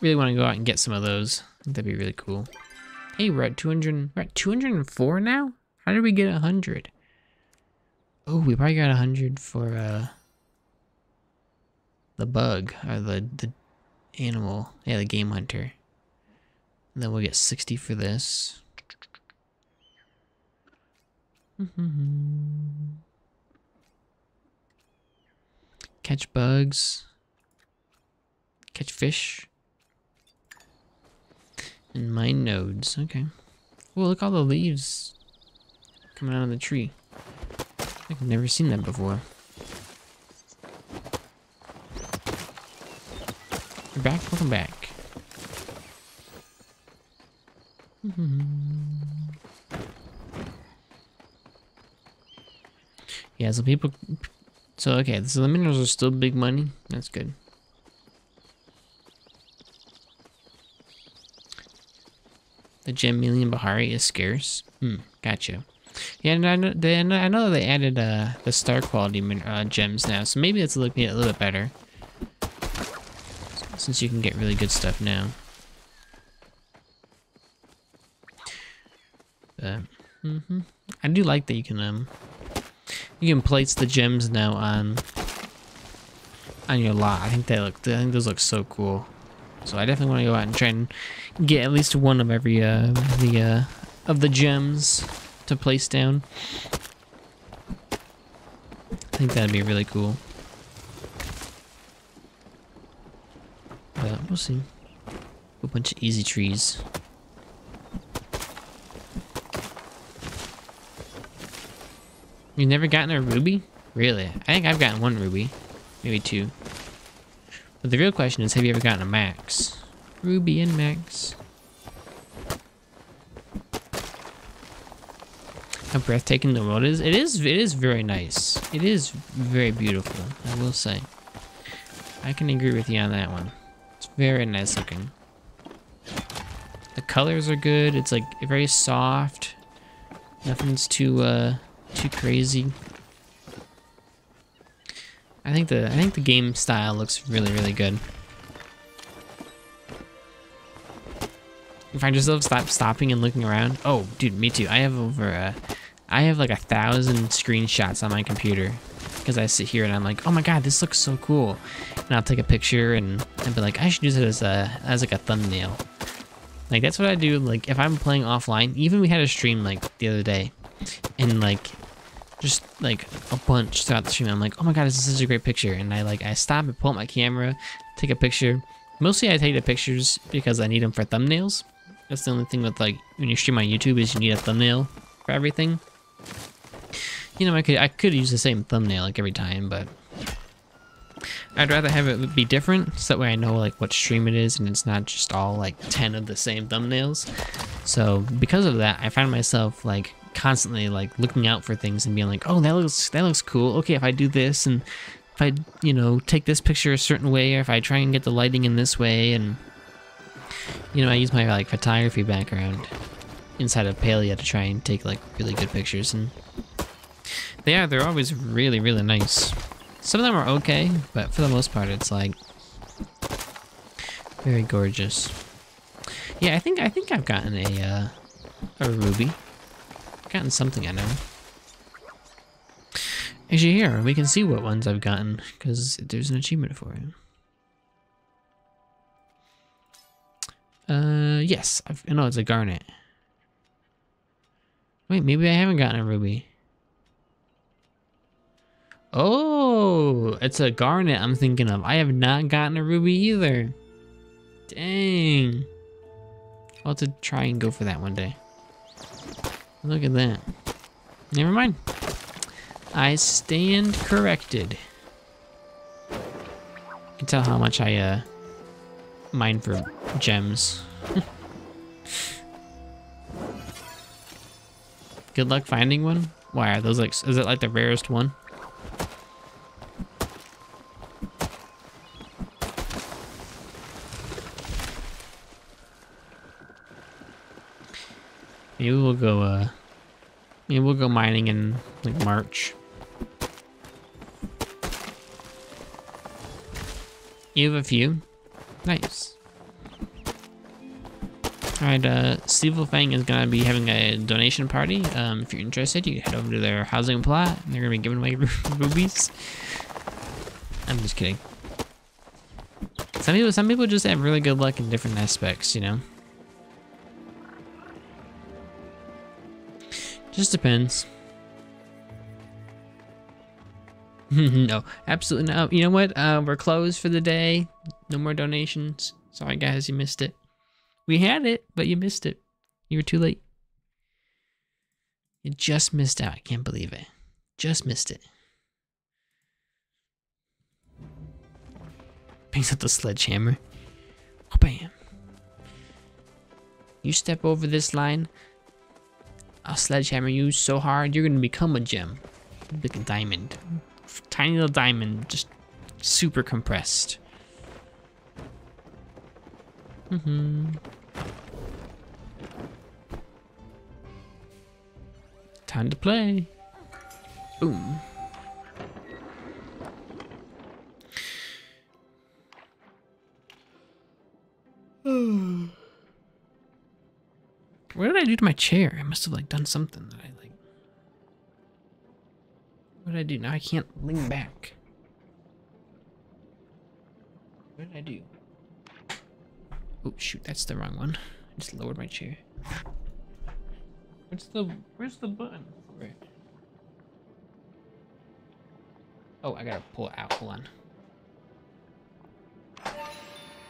really want to go out and get some of those. That'd be really cool. Hey, we're at 200. We're at 204 now. How did we get 100? Oh, we probably got 100 for uh the bug or the the animal. Yeah, the game hunter. And then we'll get 60 for this. Catch bugs. Catch fish. And mine nodes. Okay. Well, look all the leaves coming out of the tree. I've never seen that before. You're back? Welcome back. yeah, so people... So, okay, so the minerals are still big money. That's good. The gem million Bahari is scarce. Hmm, gotcha. Yeah, and I know they, I know they added uh, the star quality uh, gems now, so maybe it's looking a little bit better. Since you can get really good stuff now. But, mm -hmm. I do like that you can um you can place the gems now on on your lot. I think they look I think those look so cool. So I definitely want to go out and try and get at least one of every uh the uh of the gems to place down. I think that'd be really cool. But we'll see. A bunch of easy trees. You've never gotten a ruby? Really? I think I've gotten one ruby. Maybe two. But the real question is, have you ever gotten a max? Ruby and max. how breathtaking the world is. It is it is very nice. It is very beautiful, I will say. I can agree with you on that one. It's very nice looking. The colors are good. It's like very soft. Nothing's too uh too crazy. I think the I think the game style looks really really good. You find yourself stop stopping and looking around. Oh, dude, me too. I have over uh, I have like a thousand screenshots on my computer because I sit here and I'm like, oh my god, this looks so cool, and I'll take a picture and, and be like, I should use it as a as like a thumbnail. Like that's what I do. Like if I'm playing offline, even we had a stream like the other day, and like just like a bunch throughout the stream. I'm like, oh my god, this is such a great picture, and I like I stop and pull up my camera, take a picture. Mostly I take the pictures because I need them for thumbnails. That's the only thing with like when you stream on YouTube is you need a thumbnail for everything. You know, I could I could use the same thumbnail like every time, but I'd rather have it be different, so that way I know like what stream it is, and it's not just all like ten of the same thumbnails. So because of that, I find myself like constantly like looking out for things and being like, oh, that looks that looks cool. Okay, if I do this and if I you know take this picture a certain way, or if I try and get the lighting in this way, and you know I use my like photography background inside of Palia to try and take like really good pictures and they are. They're always really, really nice. Some of them are okay, but for the most part, it's like very gorgeous. Yeah, I think I think I've gotten a uh, a ruby. Gotten something I know. Actually, here we can see what ones I've gotten because there's an achievement for it. Uh, yes, I've, no, it's a garnet. Wait, maybe I haven't gotten a ruby. Oh, it's a garnet I'm thinking of. I have not gotten a ruby either. Dang. I'll have to try and go for that one day. Look at that. Never mind. I stand corrected. You can tell how much I uh mine for gems. Good luck finding one. Why are those like? Is it like the rarest one? Maybe we'll go, uh, maybe we'll go mining in, like, March. You have a few? Nice. Alright, uh, Fang is gonna be having a donation party. Um, if you're interested, you can head over to their housing plot. And they're gonna be giving away rubies. I'm just kidding. Some people, some people just have really good luck in different aspects, you know? Just depends. no, absolutely not. You know what? Uh, we're closed for the day. No more donations. Sorry, guys, you missed it. We had it, but you missed it. You were too late. You just missed out. I can't believe it. Just missed it. Picks up the sledgehammer. Oh, bam. You step over this line, I'll sledgehammer you so hard, you're gonna become a gem. Like a diamond. Tiny little diamond, just super compressed. Mm-hmm. Time to play. Boom. What did I do to my chair? I must have like done something that I like. What did I do? Now I can't lean back. What did I do? Oh shoot, that's the wrong one. I just lowered my chair. What's the where's the button for it? Oh, I gotta pull it out. Hold on.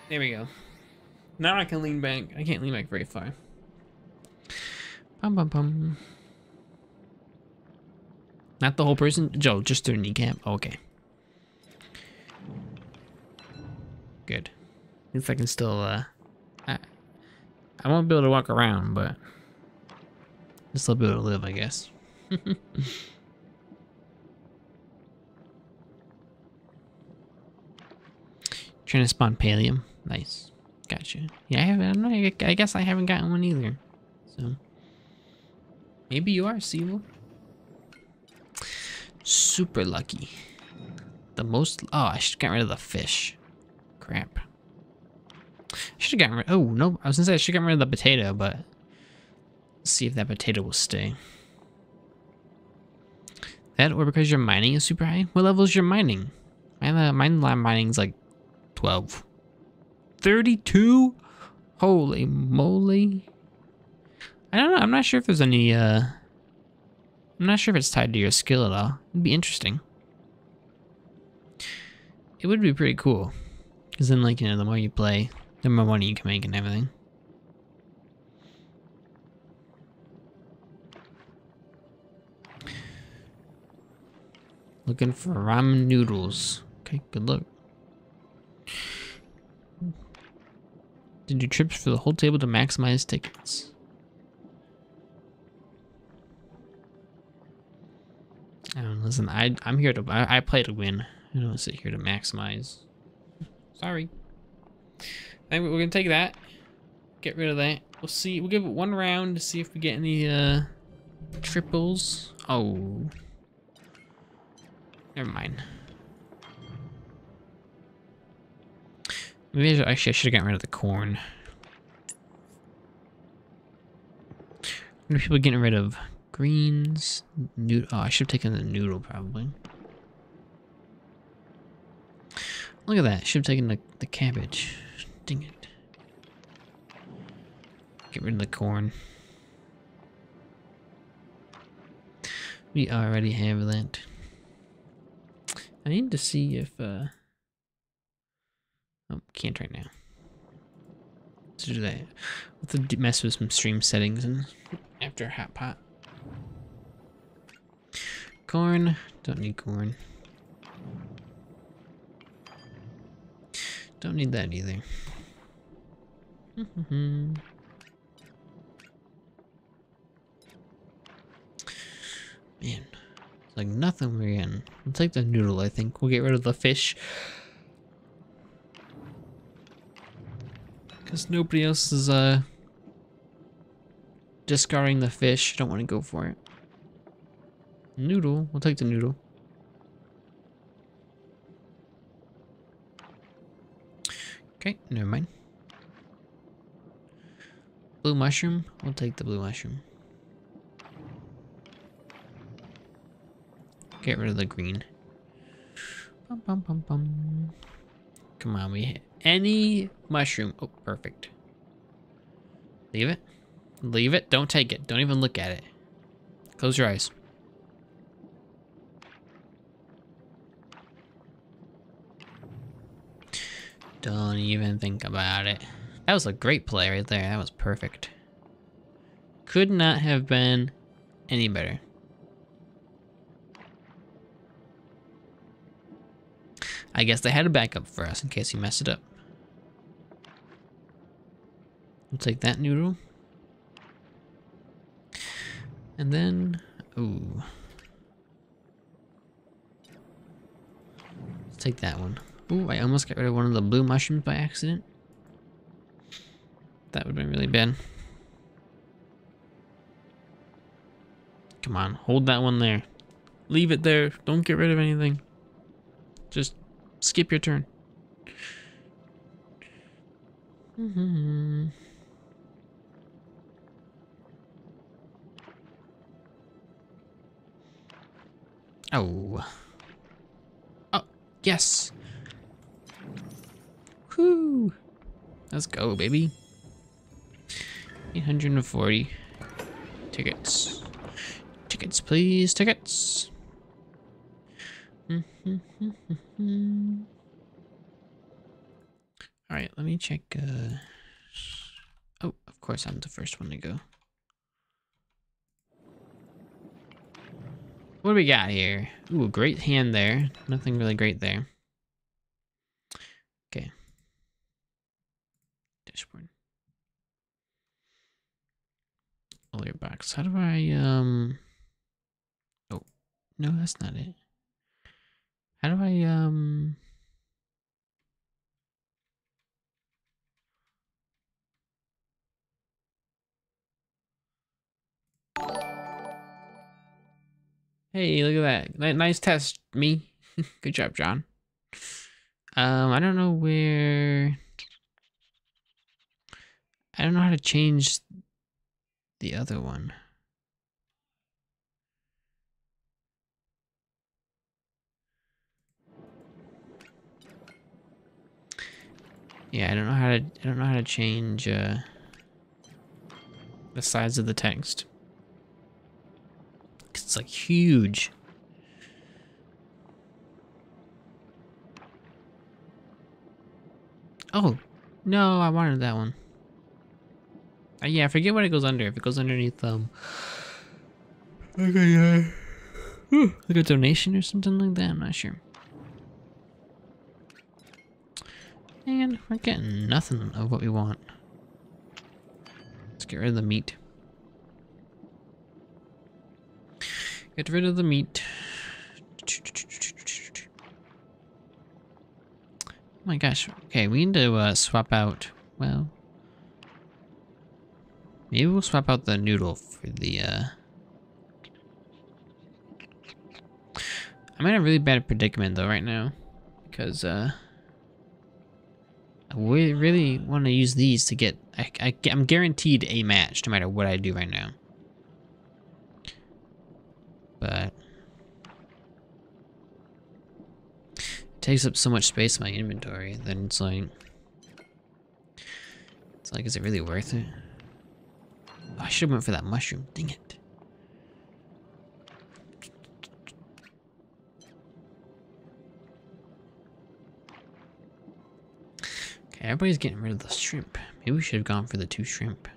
There we go. Now I can lean back. I can't lean back very far. Bum bum bum. Not the whole person? Joe, just their kneecap. Okay. Good. At least I can still, uh... I, I won't be able to walk around, but... I'll still be able to live, I guess. Trying to spawn palium. Nice. Gotcha. Yeah, I haven't. I guess I haven't gotten one either. So maybe you are, Seal. Super lucky. The most. Oh, I should get rid of the fish. Crap. I should have gotten rid. Oh no, I was gonna say I should get rid of the potato, but let's see if that potato will stay. That or because your mining is super high. What level is your mining? Mine, uh, mine mining's like 12. 32? Holy moly. I don't know. I'm not sure if there's any, uh... I'm not sure if it's tied to your skill at all. It'd be interesting. It would be pretty cool. Because then, like, you know, the more you play, the more money you can make and everything. Looking for ramen noodles. Okay, good luck. Did you trips for the whole table to maximize tickets? Listen, I, I'm here to, I, I play to win. I don't sit here to maximize. Sorry. I we're gonna take that. Get rid of that. We'll see, we'll give it one round to see if we get any, uh, triples. Oh. Never mind. Maybe I should, actually I should have gotten rid of the corn. Are people getting rid of? Greens, noodle. Oh, I should have taken the noodle probably. Look at that. Should have taken the, the cabbage. Dang it. Get rid of the corn. We already have that. I need to see if uh Oh, can't right now. Let's do that. Let's mess with some stream settings and after hot pot. Corn. Don't need corn. Don't need that either. Man, it's like nothing we're in. We'll take the noodle, I think. We'll get rid of the fish. Because nobody else is uh discarding the fish. Don't want to go for it. Noodle. We'll take the noodle. Okay, never mind. Blue mushroom. We'll take the blue mushroom. Get rid of the green. Bum, bum, bum, bum. Come on, we hit any mushroom. Oh, perfect. Leave it. Leave it. Don't take it. Don't even look at it. Close your eyes. Don't even think about it. That was a great play right there. That was perfect. Could not have been any better. I guess they had a backup for us in case we messed it up. We'll take that noodle. And then, ooh. Let's take that one. Ooh, I almost got rid of one of the blue mushrooms by accident. That would have been really bad. Come on, hold that one there. Leave it there. Don't get rid of anything. Just skip your turn. Mm-hmm. Oh. Oh, yes. Whoo. Let's go, baby. 840 tickets. Tickets, please. Tickets. All right, let me check. Uh... Oh, of course, I'm the first one to go. What do we got here? Ooh, great hand there. Nothing really great there. Okay. Dashboard. Alert box. How do I, um... Oh, no, that's not it. How do I, um... Hey, look at that. Nice test, me. Good job, John. Um, I don't know where... I don't know how to change the other one. Yeah, I don't know how to I don't know how to change uh the size of the text. It's like huge. Oh, no, I wanted that one. Uh, yeah, I forget what it goes under. If it goes underneath, um, okay, uh, like a donation or something like that. I'm not sure. And we're getting nothing of what we want. Let's get rid of the meat. Get rid of the meat. Oh my gosh. Okay, we need to uh, swap out. Well, maybe we'll swap out the noodle for the. Uh... I'm in a really bad predicament though right now, because uh, we really want to use these to get. I, I, I'm guaranteed a match no matter what I do right now. But it takes up so much space in my inventory. Then it's like, it's like, is it really worth it? I should have went for that mushroom. Dang it. Okay, everybody's getting rid of the shrimp. Maybe we should have gone for the two shrimp.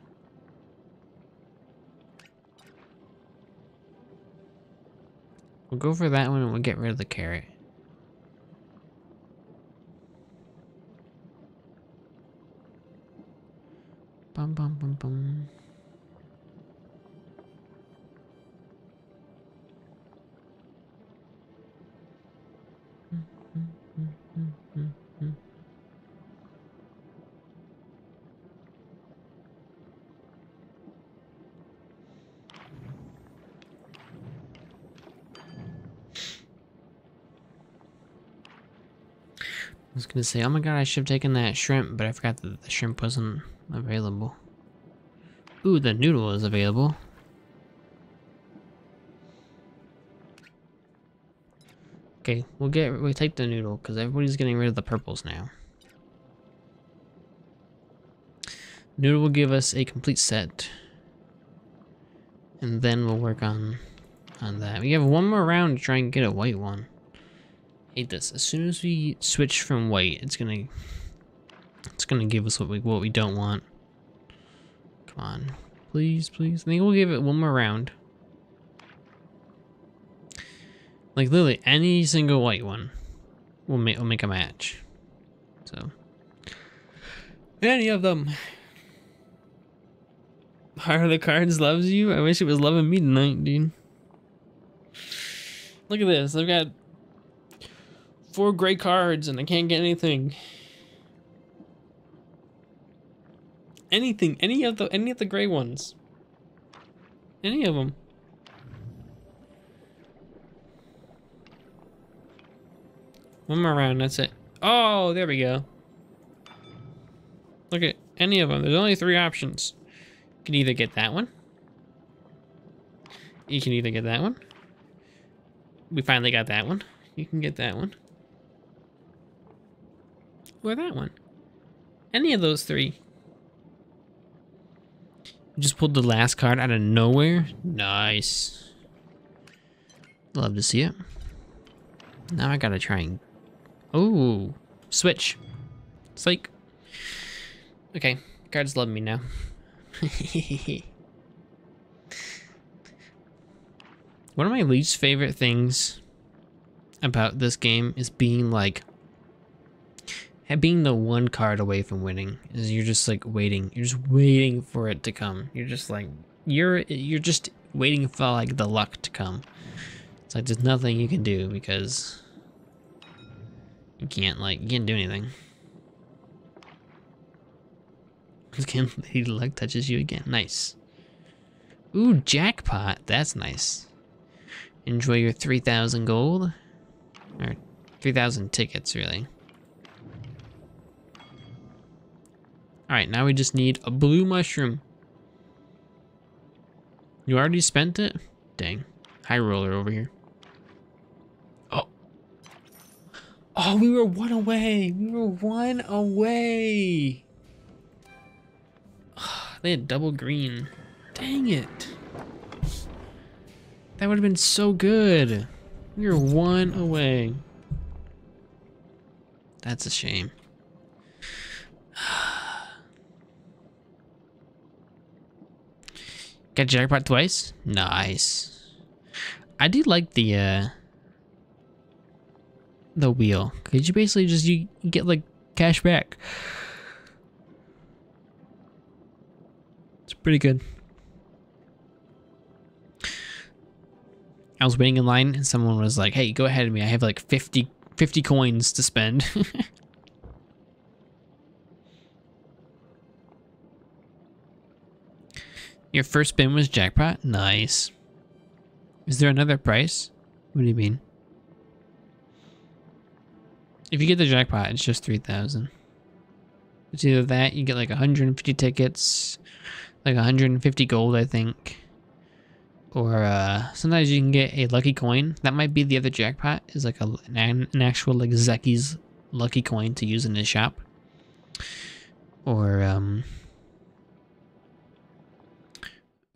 We'll go for that one and we'll get rid of the carrot. Bum bum bum bum. Was gonna say, oh my god, I should have taken that shrimp, but I forgot that the shrimp wasn't available. Ooh, the noodle is available. Okay, we'll get we'll take the noodle because everybody's getting rid of the purples now. Noodle will give us a complete set, and then we'll work on on that. We have one more round to try and get a white one. Hate this. As soon as we switch from white, it's gonna it's gonna give us what we what we don't want. Come on, please, please. I think we'll give it one more round. Like literally any single white one will make will make a match. So any of them. Heart of the Cards loves you. I wish it was loving me tonight, dude. Look at this. I've got four gray cards and I can't get anything. Anything, any of the any of the gray ones. Any of them. One more round, that's it. Oh, there we go. Look at any of them. There's only three options. You can either get that one. You can either get that one. We finally got that one. You can get that one. Or that one. Any of those three. Just pulled the last card out of nowhere. Nice. Love to see it. Now I gotta try and... Oh, switch. It's like... Okay, cards love me now. One of my least favorite things about this game is being like being the one card away from winning is you're just like waiting you're just waiting for it to come you're just like you're you're just waiting for like the luck to come it's like there's nothing you can do because you can't like you can't do anything Again, Lady Luck touches you again. Nice. Ooh, jackpot. That's nice. Enjoy your 3,000 gold. Or 3,000 tickets, really. Alright, now we just need a blue mushroom. You already spent it? Dang. High roller over here. Oh. Oh, we were one away. We were one away. They had double green. Dang it. That would have been so good. We were one away. That's a shame. Got jackpot twice? Nice. I do like the uh the wheel. Cause you basically just you get like cash back. It's pretty good. I was waiting in line and someone was like, hey, go ahead of me. I have like 50, 50 coins to spend. Your first spin was jackpot? Nice. Is there another price? What do you mean? If you get the jackpot, it's just 3,000. It's either that, you get like 150 tickets, like 150 gold, I think. Or uh, sometimes you can get a lucky coin. That might be the other jackpot. Is like a, an, an actual like Zeki's lucky coin to use in his shop. Or um,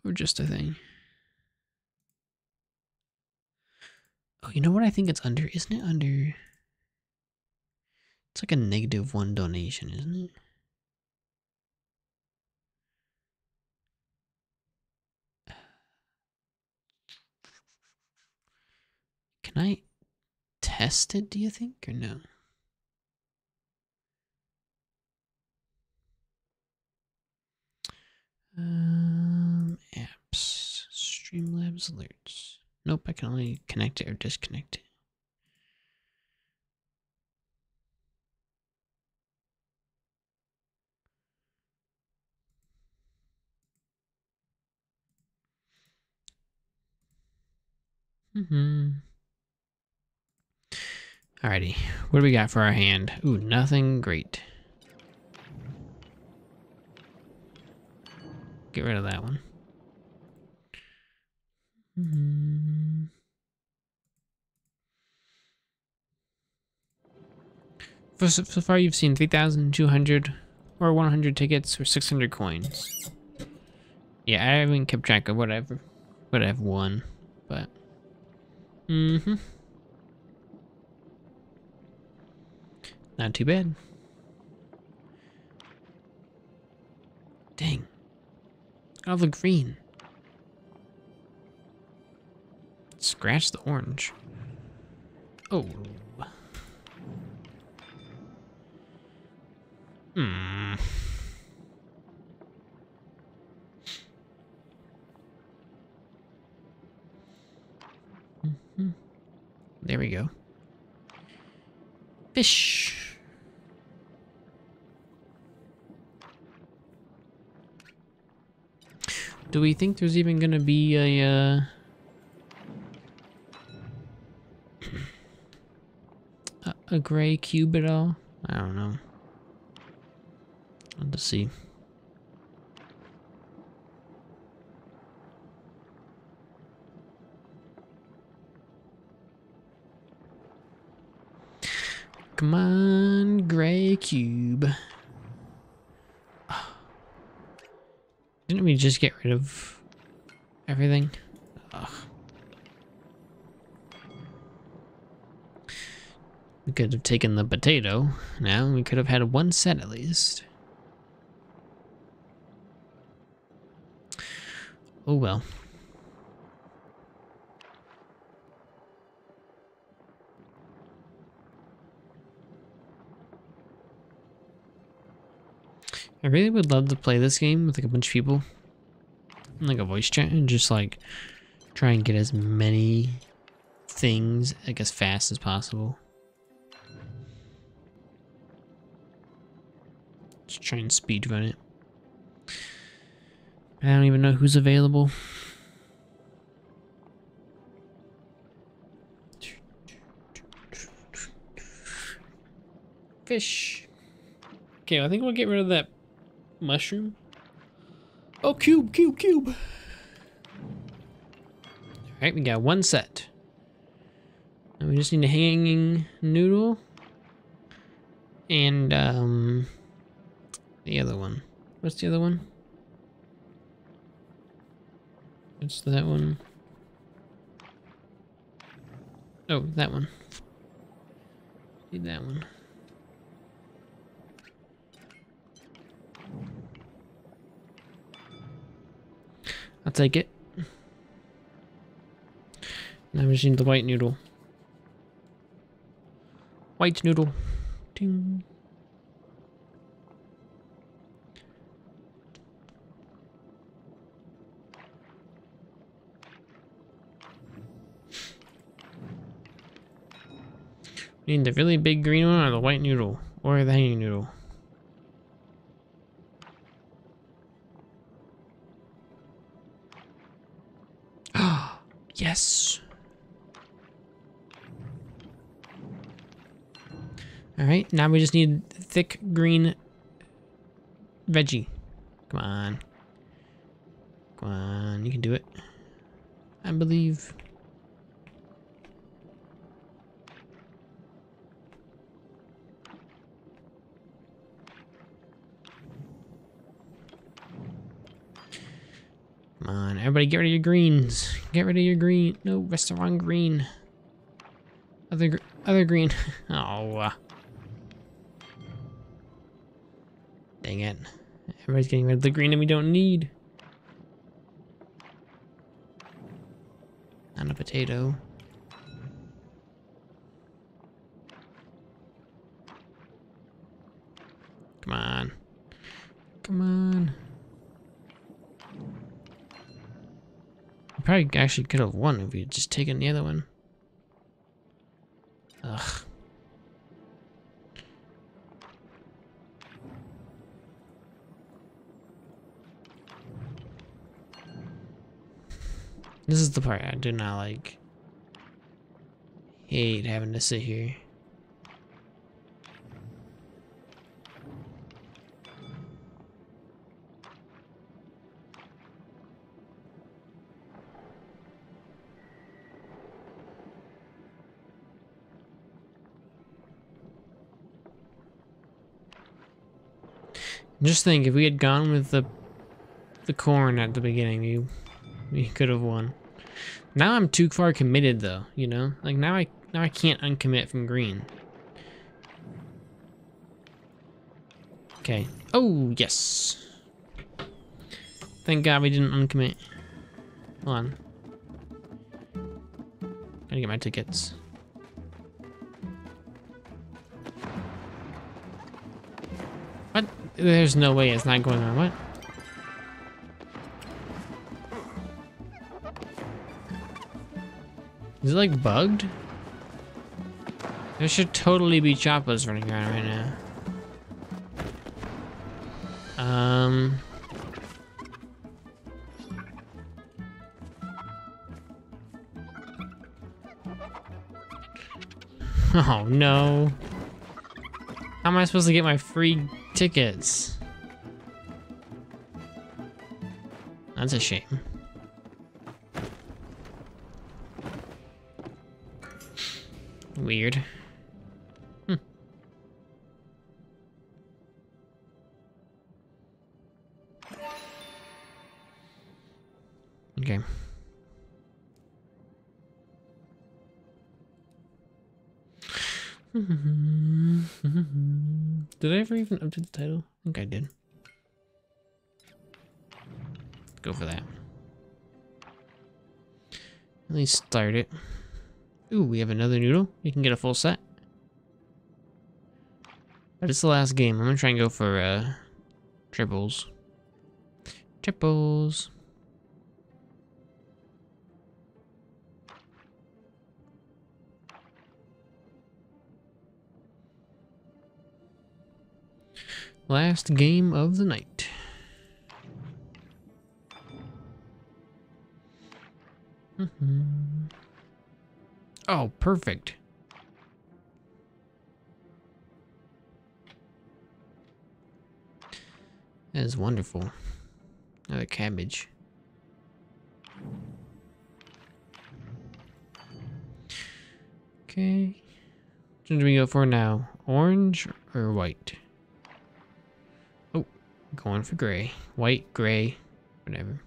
or just a thing. Oh, you know what I think it's under? Isn't it under? It's like a negative one donation, isn't it? Can I test it, do you think, or no? Um, apps, Streamlabs alerts. Nope, I can only connect it or disconnect it. Mm-hmm. Alrighty, what do we got for our hand? Ooh, nothing great. Get rid of that one. Mm-hmm. For, so far, you've seen 3,200 or 100 tickets or 600 coins. Yeah, I haven't kept track of whatever, what I've won, but. Mm-hmm. Not too bad. Dang. All the green. Scratch the orange. Oh. Hmm. Mhm. There we go. Fish. Do we think there's even gonna be a, uh... a, gray cube at all? I don't know. Let's see. Come on, gray cube. Didn't we just get rid of everything? Ugh. We could have taken the potato. Now we could have had one set at least. Oh well. I really would love to play this game with like a bunch of people. Like a voice chat and just like try and get as many things like as fast as possible. Just try and speedrun it. I don't even know who's available. Fish. Okay, I think we'll get rid of that mushroom. Oh, cube, cube, cube. Alright, we got one set. And we just need a hanging noodle. And, um, the other one. What's the other one? What's that one? Oh, that one. Need that one. I'll take it. Now we just need the white noodle. White noodle. Ding. We need the really big green one or the white noodle or the hanging noodle. Yes. All right, now we just need thick green veggie. Come on. Come on, you can do it. I believe. Come on, everybody get rid of your greens. Get rid of your green. No, restaurant green. Other, gr other green. oh. Uh. Dang it. Everybody's getting rid of the green that we don't need. And a potato. Come on. Come on. Probably actually could have won if we had just taken the other one. Ugh. This is the part I do not like. Hate having to sit here. Just think, if we had gone with the the corn at the beginning, we we could have won. Now I'm too far committed though, you know? Like now I now I can't uncommit from green. Okay. Oh, yes. Thank God we didn't uncommit. Hold on. Gotta get my tickets. There's no way it's not going on. What? Is it like bugged? There should totally be Chapaas running around right now. Um. Oh no. How am I supposed to get my free tickets? That's a shame. Weird. Hmm. Okay. Did I ever even update the title? I think I did. Go for that. At least start it. Ooh, we have another noodle. You can get a full set. But it's the last game. I'm gonna try and go for uh triples. Triples. Last game of the night. Mm-hmm. Oh, perfect. That is wonderful. Another cabbage. Okay. One do we go for now? Orange or white? Going for gray. White, gray, whatever.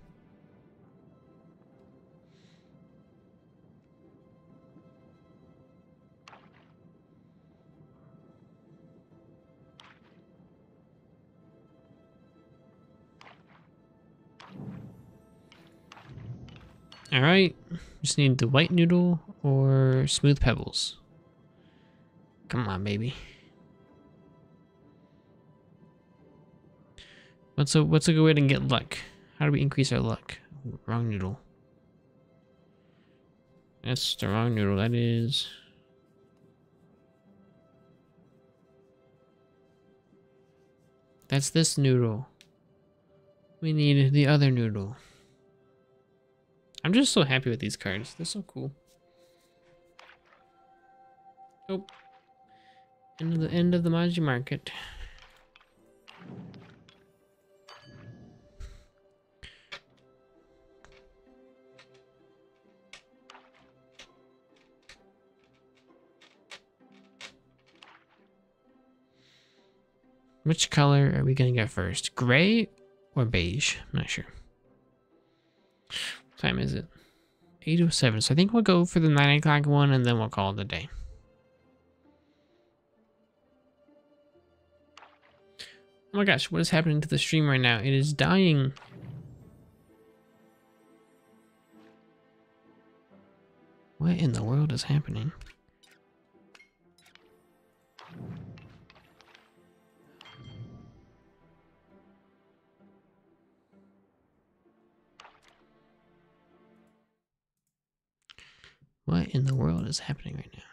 All right, just need the white noodle or smooth pebbles. Come on, baby. What's a what's a good way to get luck? How do we increase our luck? Wrong noodle. That's the wrong noodle. That is. That's this noodle. We need the other noodle. I'm just so happy with these cards. They're so cool. Oh. End of the end of the Maji market. Which color are we gonna get first? Gray or beige? I'm not sure. What time is it? 8.07. So I think we'll go for the 9 o'clock one and then we'll call it a day. Oh my gosh, what is happening to the stream right now? It is dying. What in the world is happening? What in the world is happening right now?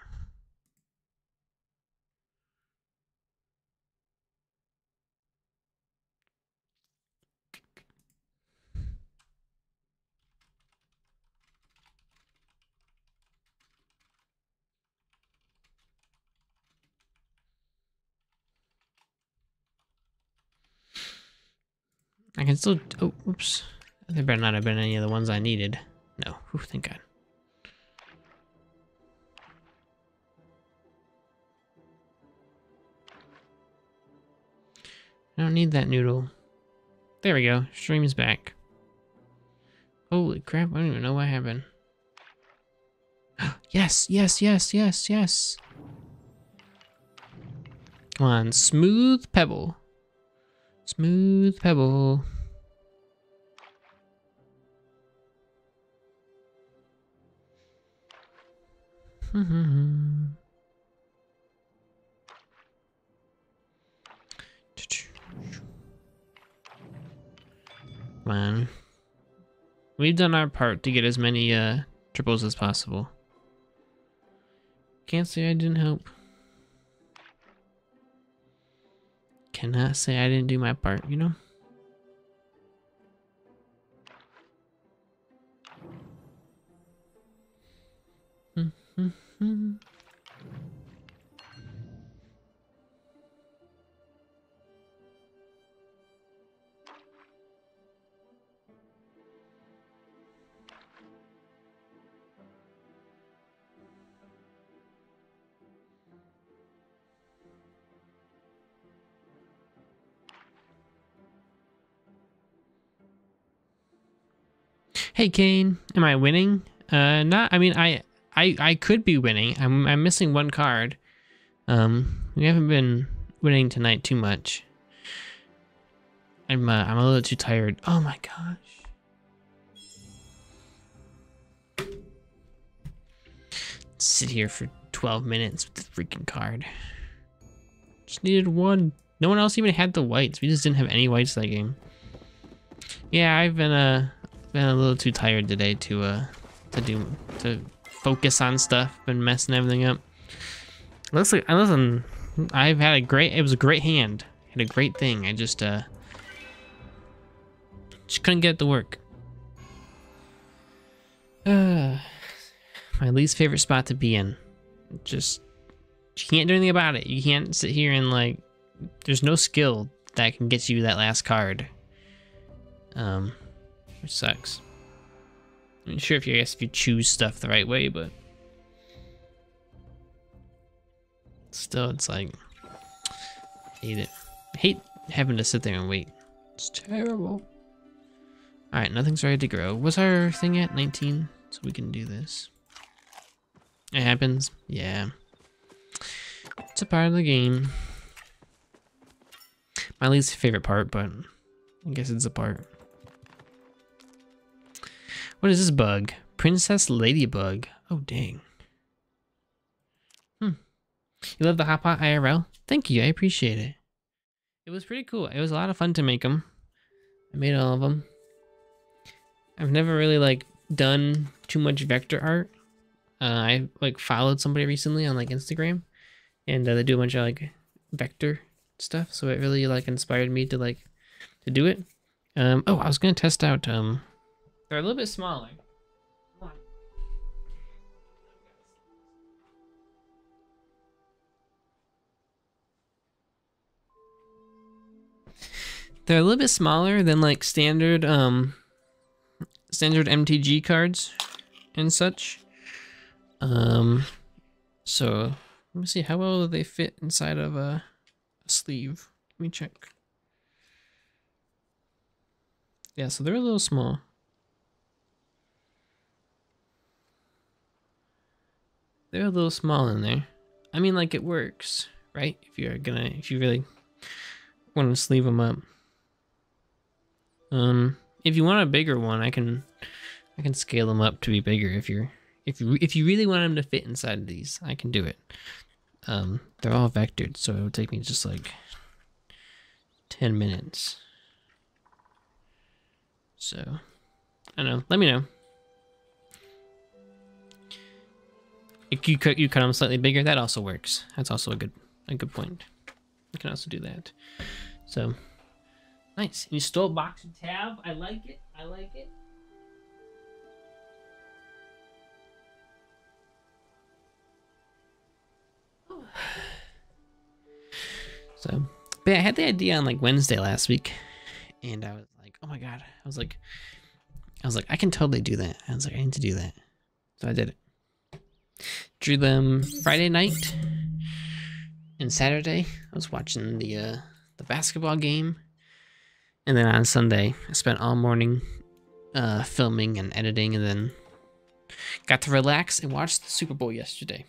I can still. Oh, whoops. There better not have been any of the ones I needed. No. Whew, thank God. I don't need that noodle. There we go. Stream's back. Holy crap, I don't even know what happened. yes, yes, yes, yes, yes. Come on, smooth pebble. Smooth pebble. On. We've done our part to get as many uh, triples as possible. Can't say I didn't help. Cannot say I didn't do my part, you know? Hey Kane, am I winning? Uh, not. I mean, I, I, I could be winning. I'm, I'm missing one card. Um, we haven't been winning tonight too much. I'm, uh, I'm a little too tired. Oh my gosh. Sit here for 12 minutes with the freaking card. Just needed one. No one else even had the whites. We just didn't have any whites that game. Yeah, I've been, uh, been a little too tired today to uh to do to focus on stuff. Been messing everything up. Looks like I listen. I've had a great. It was a great hand. Had a great thing. I just uh just couldn't get it to work. Uh, my least favorite spot to be in. Just you can't do anything about it. You can't sit here and like. There's no skill that can get you that last card. Um, which sucks. I mean, sure if you guess if you choose stuff the right way, but still, it's like hate it. I hate having to sit there and wait. It's terrible. All right, nothing's ready to grow. Was our thing at 19? So we can do this. It happens. Yeah. It's a part of the game. My least favorite part, but I guess it's a part. What is this bug? Princess Ladybug. Oh, dang. Hmm. You love the Hot Pot IRL? Thank you. I appreciate it. It was pretty cool. It was a lot of fun to make them. I made all of them. I've never really like done too much vector art. Uh, I like followed somebody recently on like Instagram, and uh, they do a bunch of like vector stuff. So it really like inspired me to like to do it. Um, oh, I was gonna test out um they're a little bit smaller. They're a little bit smaller than like standard um standard MTG cards and such. Um so let me see how well they fit inside of a, a sleeve. Let me check. Yeah, so they're a little small. They're a little small in there. I mean, like, it works, right? If you're gonna, if you really want to sleeve them up. Um, if you want a bigger one, I can, I can scale them up to be bigger if you're, if you, if you really want them to fit inside of these, I can do it. Um, they're all vectored, so it would take me just like 10 minutes. So, I don't know. Let me know. You cut you cut them slightly bigger. That also works. That's also a good a good point. You can also do that. So nice. You stole box and tab. I like it. I like it. So, but yeah, I had the idea on like Wednesday last week, and I was like, oh my god, I was like, I was like, I can totally do that. I was like, I need to do that, so I did it. Drew them Friday night and Saturday. I was watching the uh, the basketball game, and then on Sunday I spent all morning uh, filming and editing, and then got to relax and watch the Super Bowl yesterday.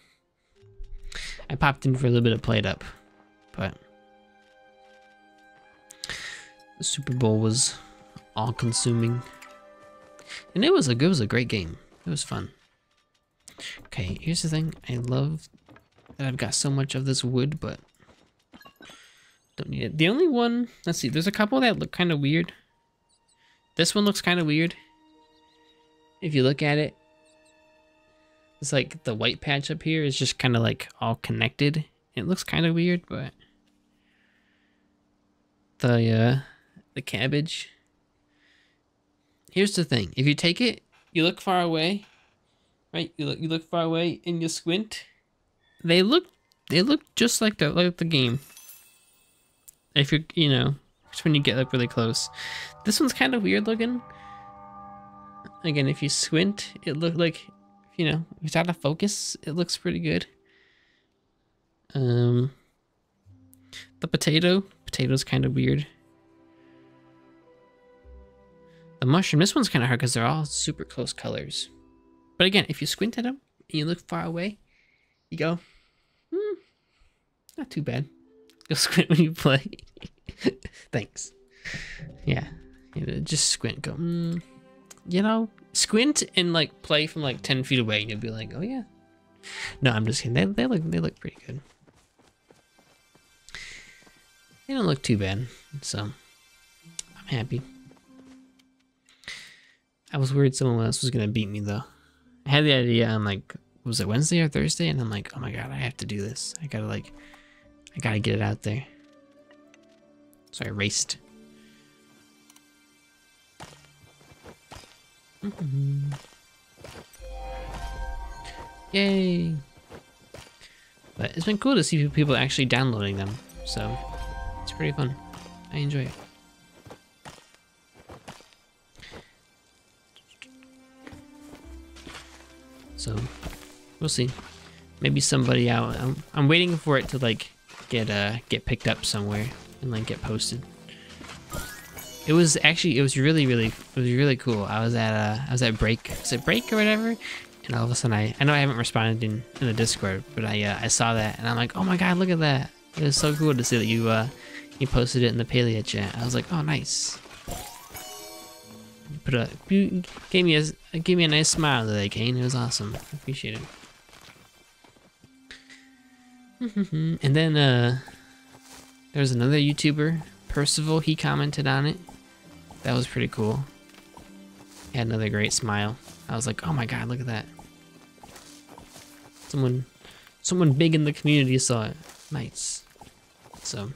I popped in for a little bit of PlateUp, but the Super Bowl was all consuming, and it was a it was a great game. It was fun. Okay, here's the thing. I love that I've got so much of this wood, but don't need it. The only one, let's see, there's a couple that look kind of weird. This one looks kind of weird. If you look at it, it's like the white patch up here is just kind of like all connected. It looks kind of weird, but the uh, the cabbage. Here's the thing: if you take it, you look far away, right? You look you look far away and you squint. They look they look just like the like the game. If you you know, just when you get like really close. This one's kind of weird looking. Again, if you squint, it look like you know, if it's out of focus, it looks pretty good. Um, the potato, potato's kind of weird. The mushroom, this one's kind of hard because they're all super close colors. But again, if you squint at them and you look far away, you go, hmm, not too bad. Go squint when you play. Thanks. Yeah, you know, just squint. Go, hmm, you know, squint and like play from like 10 feet away and you'll be like, oh yeah. No, I'm just kidding. They, they look they look pretty good. They don't look too bad, so I'm happy. I was worried someone else was gonna beat me though. I had the idea on like was it Wednesday or Thursday, and I'm like, oh my god, I have to do this. I gotta like, I gotta get it out there. So I raced. Mm-hmm. Yay! But it's been cool to see people actually downloading them, so it's pretty fun. I enjoy it. So we'll see. Maybe somebody out. I'm, I'm waiting for it to like get uh get picked up somewhere and like get posted. It was actually it was really really it was really cool. I was at uh I was at break was it break or whatever, and all of a sudden I I know I haven't responded in in the Discord, but I uh, I saw that and I'm like oh my god look at that. It was so cool to see that you uh you posted it in the Palia chat. I was like oh nice. Put a gave me a gave me a nice smile today, Kane. It was awesome. I appreciate it. and then uh there's another YouTuber, Percival, he commented on it. That was pretty cool. He had another great smile. I was like, oh my god, look at that. Someone someone big in the community saw it. Nice. So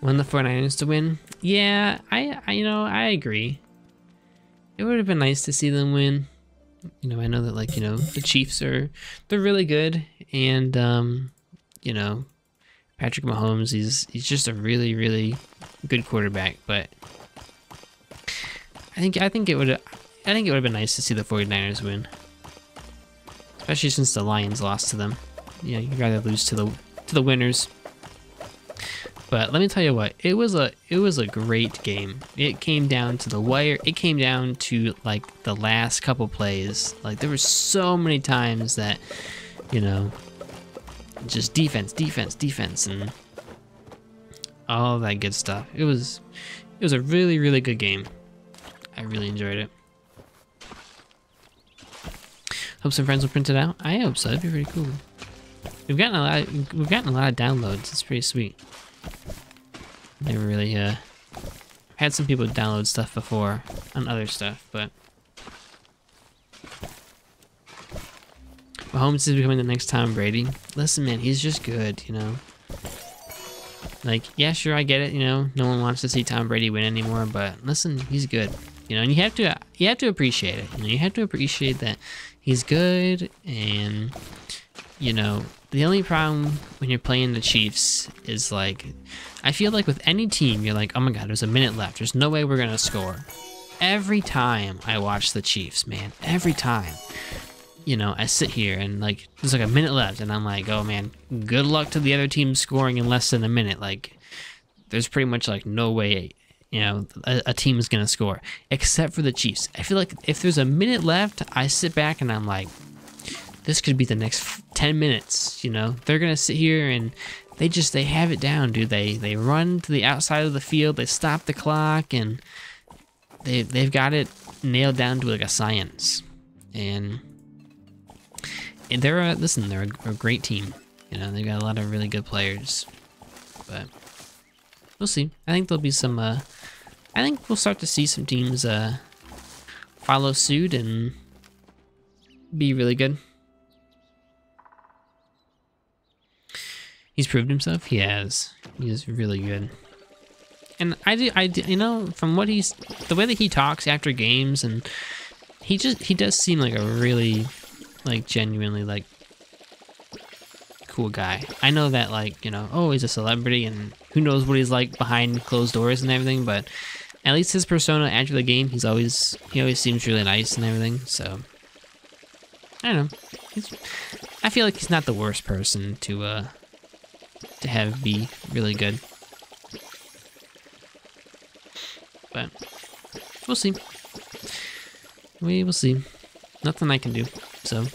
Want the 49ers to win? Yeah, I, I you know, I agree. It would have been nice to see them win. You know, I know that like, you know, the Chiefs are they're really good and um, you know, Patrick Mahomes, he's he's just a really, really good quarterback, but I think I think it would I think it would have been nice to see the 49ers win. Especially since the Lions lost to them. Know, you'd rather lose to the to the winners. But let me tell you what, it was a it was a great game. It came down to the wire. It came down to like the last couple plays. Like there were so many times that, you know, just defense, defense, defense, and all that good stuff. It was it was a really really good game. I really enjoyed it. Hope some friends will print it out. I hope so. That'd be pretty cool. We've gotten a lot. We've gotten a lot of downloads. It's pretty sweet. Never really uh had some people download stuff before on other stuff, but Mahomes is becoming the next Tom Brady. Listen, man, he's just good, you know. Like, yeah, sure, I get it. You know, no one wants to see Tom Brady win anymore, but listen, he's good. You know, and you have to you have to appreciate it. You know, you have to appreciate that he's good, and you know, the only problem when you're playing the Chiefs is like, I feel like with any team, you're like, oh my god, there's a minute left. There's no way we're gonna score. Every time I watch the Chiefs, man, every time, you know, I sit here and like, there's like a minute left, and I'm like, oh man, good luck to the other team scoring in less than a minute. Like, there's pretty much like no way, you know, a, a team is gonna score, except for the Chiefs. I feel like if there's a minute left, I sit back and I'm like, this could be the next 10 minutes you know they're gonna sit here and they just they have it down dude they they run to the outside of the field they stop the clock and they they've got it nailed down to like a science, and, and they're a, listen, they're a, a great team. You know, they've got a lot of really good players, but we'll see. I think there'll be some. Uh, I think we'll start to see some teams uh, follow suit and be really good. He's proved himself. He has. He is really good. And I do, I do, you know, from what he's, the way that he talks after games, and he just, he does seem like a really, like, genuinely, like, cool guy. I know that, like, you know, oh, he's a celebrity, and who knows what he's like behind closed doors and everything, but at least his persona after the game, he's always, he always seems really nice and everything, so, I don't know. He's, I feel like he's not the worst person to, uh, to have be really good. But we'll see. We will see. Nothing I can do. So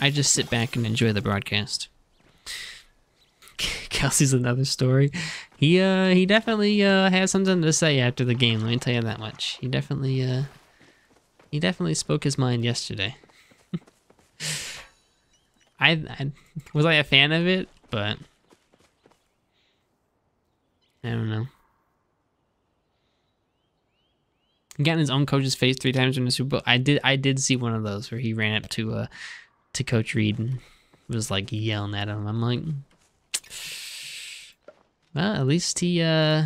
I just sit back and enjoy the broadcast. Kelce's another story. He uh he definitely uh has something to say after the game, let me tell you that much. He definitely uh he definitely spoke his mind yesterday. I, I was I a fan of it, but I don't know. He got in his own coach's face three times in the Super Bowl. I did I did see one of those where he ran up to uh to Coach Reid and was like yelling at him. I'm like Well, at least he uh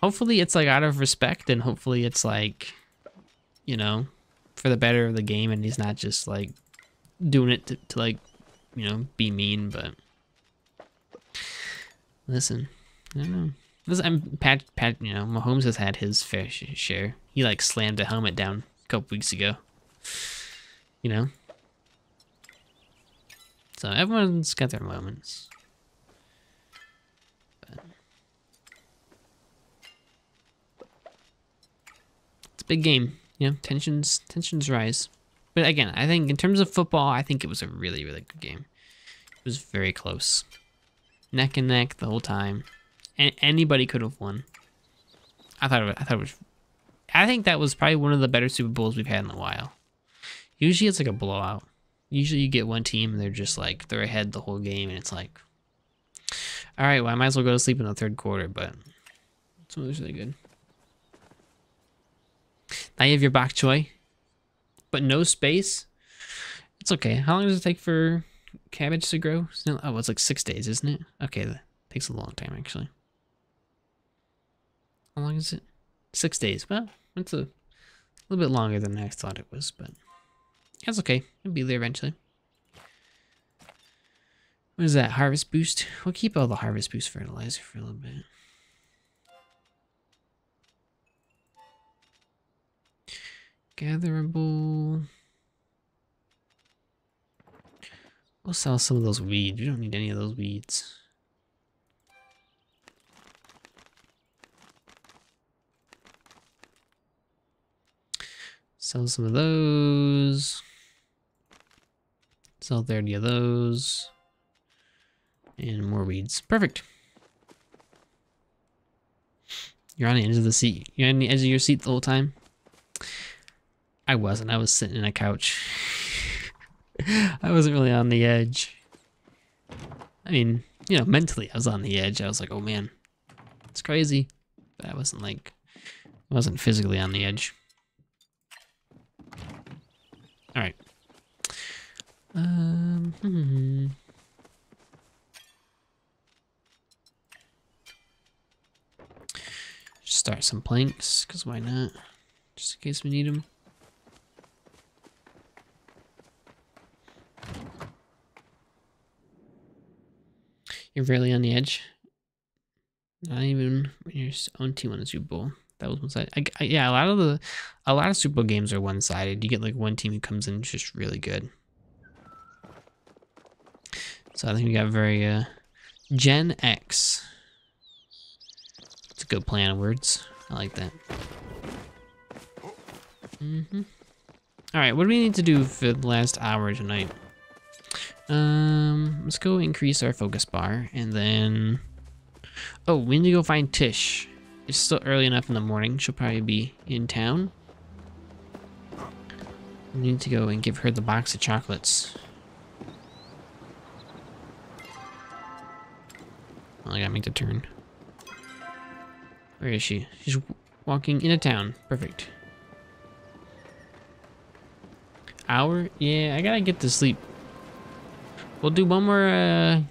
hopefully it's like out of respect and hopefully it's like you know, for the better of the game and he's not just like doing it to, to like, you know, be mean, but listen, I don't know. This, I'm Pat. Pat. You know, Mahomes has had his fair share. He like slammed a helmet down a couple weeks ago. You know. So everyone's got their moments. But it's a big game. You know, tensions tensions rise. But again, I think in terms of football, I think it was a really really good game. It was very close, neck and neck the whole time. And anybody could have won. I thought it, I thought it was. I think that was probably one of the better Super Bowls we've had in a while. Usually it's like a blowout. Usually you get one team and they're just like they're ahead the whole game and it's like, all right, well I might as well go to sleep in the third quarter. But this one was really good. Now you have your bok choy, but no space. It's okay. How long does it take for cabbage to grow? Oh, it's like six days, isn't it? Okay, that takes a long time actually. How long is it? Six days. Well, it's a little bit longer than I thought it was, but that's okay. It'll be there eventually. What is that? Harvest boost? We'll keep all the harvest boost fertilizer for a little bit. Gatherable. Sell some of those weeds. We don't need any of those weeds. Sell some of those. Sell 30 of those. And more weeds. Perfect. You're on the edge of the seat. You're on the edge of your seat the whole time? I wasn't. I was sitting in a couch. I wasn't really on the edge. I mean, you know, mentally I was on the edge. I was like, oh man, it's crazy. But I wasn't like, I wasn't physically on the edge. All right. Um. Hmm. Start some planks, cause why not? Just in case we need them. You're really on the edge. Not even when you're on team on a Super Bowl. That was one side. I, I, yeah, a lot of the, a lot of Super Bowl games are one sided. You get like one team who comes in just really good. So I think we got very uh, Gen X. It's a good plan of words. I like that. Mm-hmm. All right, what do we need to do for the last hour tonight? Um, let's go increase our focus bar, and then... Oh, we need to go find Tish. It's still early enough in the morning. She'll probably be in town. I need to go and give her the box of chocolates. Oh, I gotta make the turn. Where is she? She's walking into town. Perfect. Hour? Yeah, I gotta get to sleep. We'll do one more uh,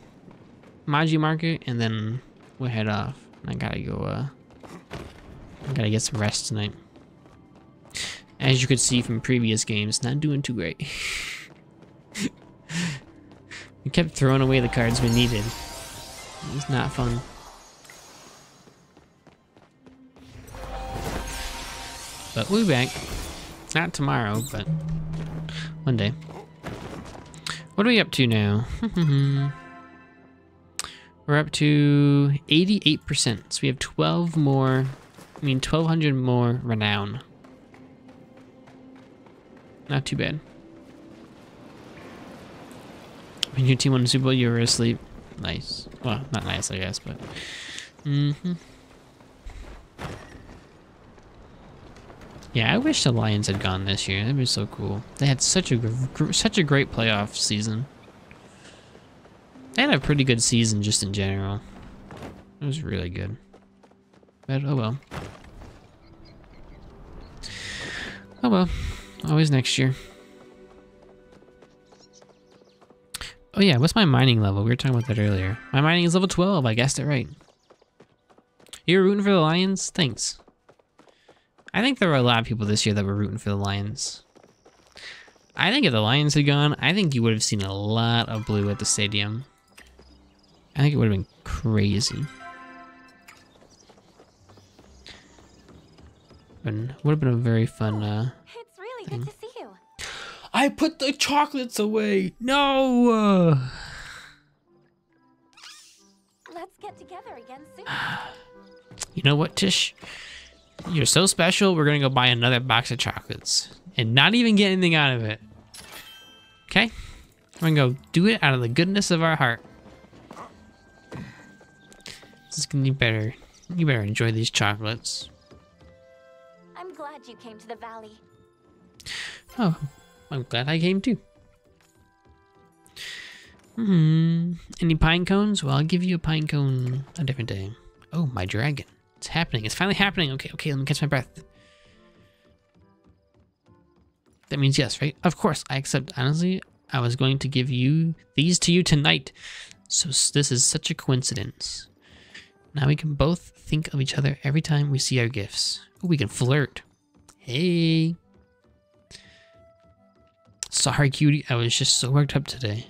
Maji Market and then we'll head off. I gotta go, uh, I gotta get some rest tonight. As you could see from previous games, not doing too great. we kept throwing away the cards we needed. It's not fun. But we'll be back. Not tomorrow, but one day. What are we up to now? We're up to 88%. So we have 12 more, I mean 1200 more renown. Not too bad. When your team won Super Bowl, you were asleep. Nice. Well, not nice, I guess, but. Mm-hmm. Yeah, I wish the Lions had gone this year. That'd be so cool. They had such a such a great playoff season. They had a pretty good season just in general. It was really good. But oh well. Oh well. Always next year. Oh yeah, what's my mining level? We were talking about that earlier. My mining is level 12, I guessed it right. You're rooting for the Lions? Thanks. I think there were a lot of people this year that were rooting for the Lions. I think if the Lions had gone, I think you would have seen a lot of blue at the stadium. I think it would have been crazy. And would have been a very fun uh, It's really good to see you. I put the chocolates away. No. Let's get together again soon. You know what, Tish? You're so special. We're gonna go buy another box of chocolates and not even get anything out of it. Okay? We're gonna go do it out of the goodness of our heart. This is gonna be better. You better enjoy these chocolates. I'm glad you came to the valley. Oh, I'm glad I came too. Hmm. Any pine cones? Well, I'll give you a pine cone a different day. Oh, my dragon. It's happening. It's finally happening. Okay, okay, let me catch my breath. That means yes, right? Of course, I accept. Honestly, I was going to give you these to you tonight. So this is such a coincidence. Now we can both think of each other every time we see our gifts. Ooh, we can flirt. Hey. Sorry, cutie. I was just so worked up today.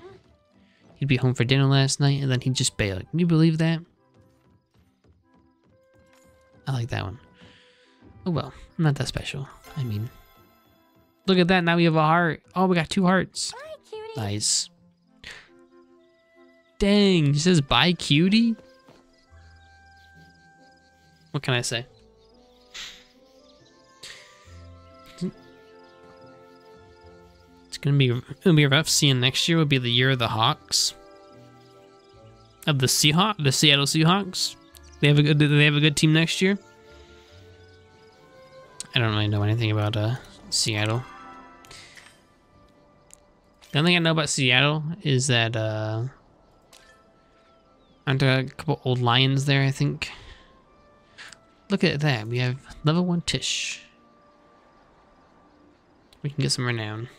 He'd be home for dinner last night and then he'd just bail. Can you believe that? I like that one. Oh well, I'm not that special. I mean, look at that. Now we have a heart. Oh, we got two hearts. Bye, cutie. Nice. Dang, he says bye, cutie. What can I say? It's gonna be it'll be rough. Seeing next year will be the year of the Hawks. Of the Seahawk, the Seattle Seahawks. They have a good. They have a good team next year? I don't really know anything about uh Seattle. The only thing I know about Seattle is that uh aren't there a couple old lions there, I think. Look at that. We have level one Tish. We can get some renown.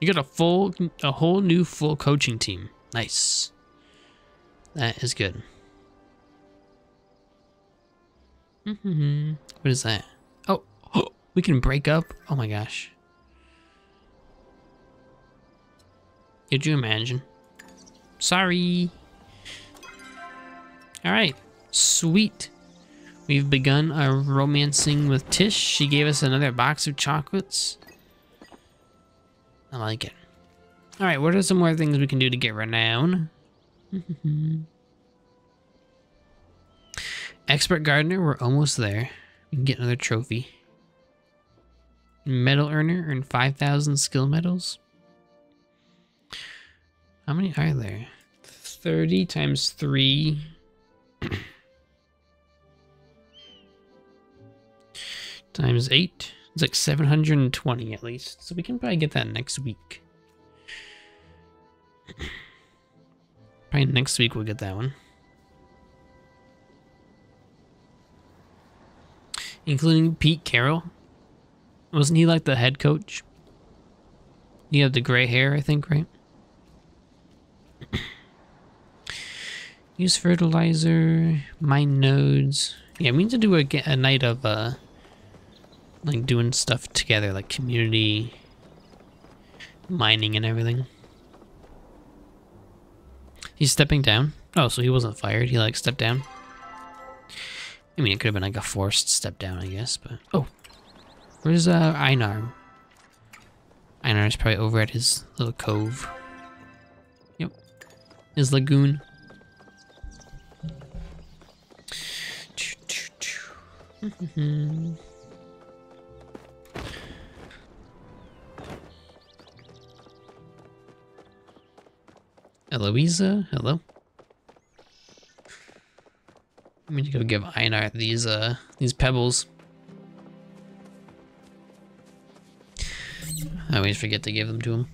You got a full a whole new full coaching team. Nice. That is good. Hmm What is that? Oh, we can break up. Oh my gosh. Could you imagine? Sorry. All right, sweet. We've begun our romancing with Tish. She gave us another box of chocolates. I like it. All right, what are some more things we can do to get renown? Expert gardener, we're almost there. We can get another trophy. Medal earner, earn 5,000 skill medals. How many are there? 30 times 3. times 8. It's like 720 at least. So we can probably get that next week. Probably next week we'll get that one. Including Pete Carroll. Wasn't he like the head coach? He had the gray hair, I think, right? Use fertilizer, mine nodes. Yeah, we need to do a, a night of, uh, like doing stuff together, like community mining and everything. He's stepping down. Oh, so he wasn't fired. He like stepped down. I mean, it could have been like a forced step down, I guess. But oh, where's uh Einar? Einar's probably over at his little cove. Yep, his lagoon. Elouisa, hello. I'm gonna go give Einar these uh these pebbles. I always forget to give them to him.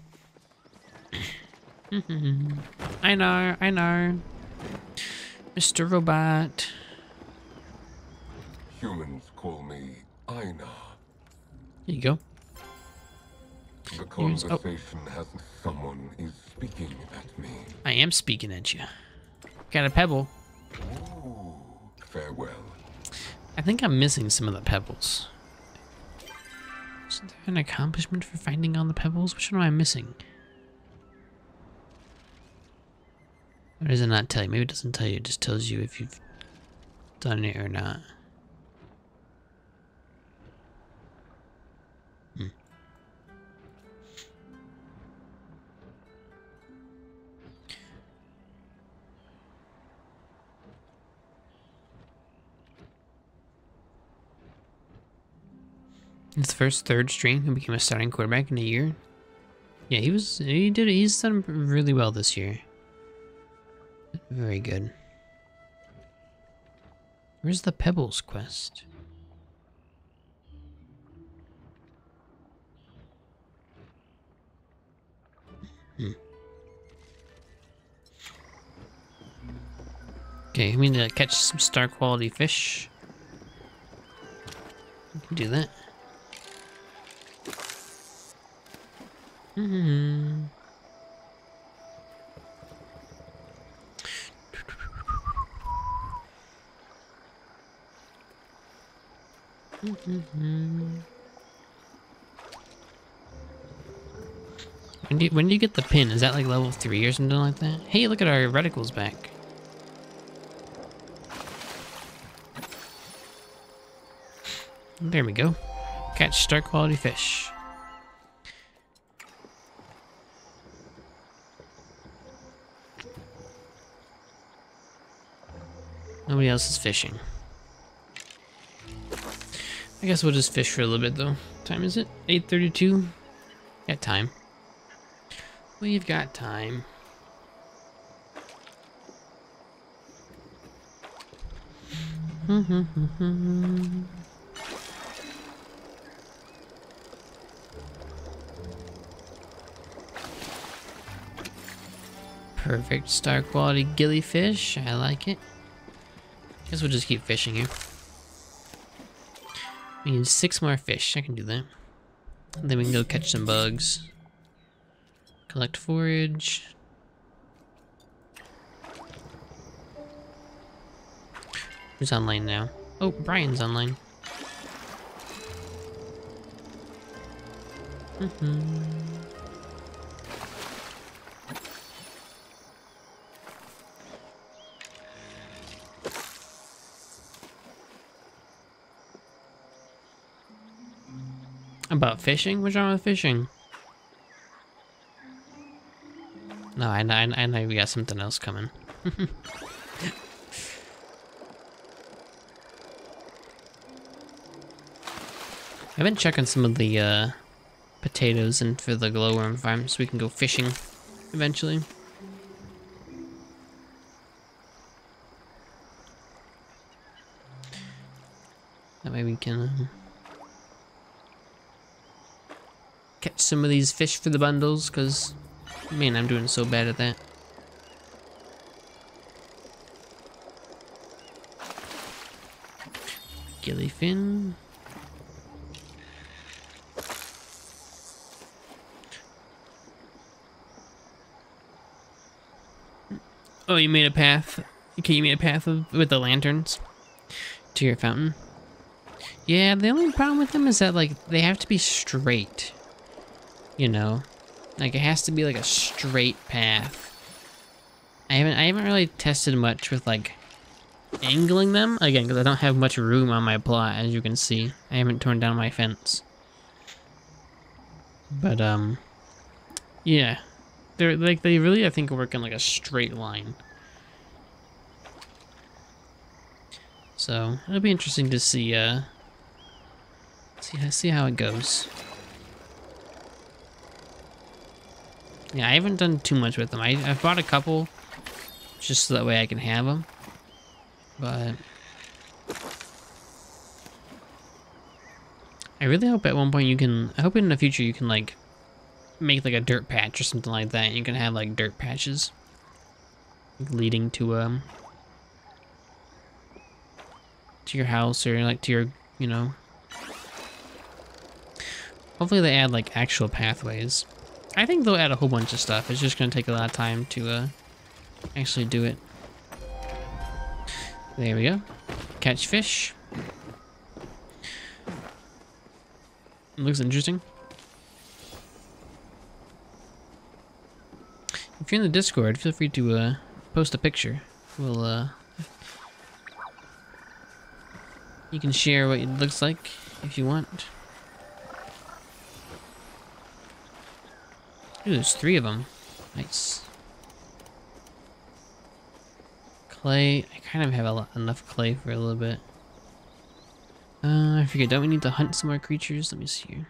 Einar, Einar. Mr. Robot. Humans call me Aina. Here you go. The Here's- oh. conversation has someone is speaking at me. I am speaking at you. Got a pebble. Ooh, farewell. I think I'm missing some of the pebbles. Isn't there an accomplishment for finding all the pebbles? Which one am I missing? Or does it not tell you? Maybe it doesn't tell you. It just tells you if you've done it or not. His first third string, he became a starting quarterback in a year. Yeah, he was. He did. He's done really well this year. Very good. Where's the Pebbles quest? Hmm. Okay, we need to catch some star quality fish. Can do that. Hmm. When do you, when do you get the pin? Is that like level three or something like that? Hey, look at our reticles back. There we go. Catch star quality fish. Nobody else is fishing. I guess we'll just fish for a little bit though. Time is it? 8.32? Got time. We've got time. Perfect star quality gillyfin. I like it. Guess we'll just keep fishing here. We need six more fish. I can do that. And then we can go catch some bugs. Collect forage. Who's online now? Oh, Brian's online. Mm-hmm. About fishing? What's wrong with fishing? No, I know, I know- we got something else coming. I've been checking some of the uh, potatoes and for the glowworm farm so we can go fishing eventually. That way we can um, some of these fish for the bundles, because, man, I'm doing so bad at that. Gillyfin. Oh, you made a path. Okay, you made a path of, with the lanterns to your fountain. Yeah, the only problem with them is that like they have to be straight. You know, like it has to be like a straight path. I haven't I haven't really tested much with like angling them again because I don't have much room on my plot as you can see. I haven't torn down my fence. But um, yeah, they're like they really I think work in like a straight line. So it'll be interesting to see uh see see how it goes. Yeah, I haven't done too much with them. I I've bought a couple just so that way I can have them. But I really hope at one point you can I hope in the future you can like make like a dirt patch or something like that. You can have like dirt patches leading to um to your house or like to your you know hopefully they add like actual pathways i think they'll add a whole bunch of stuff. It's just gonna take a lot of time to uh actually do it. There we go. Catch fish. Looks interesting. If you're in the discord feel free to uh post a picture. We'll uh You can share what it looks like if you want. Ooh, there's three of them. Nice. Clay. I kind of have lot, enough clay for a little bit. Uh, I forget. Don't we need to hunt some more creatures? Let me see here.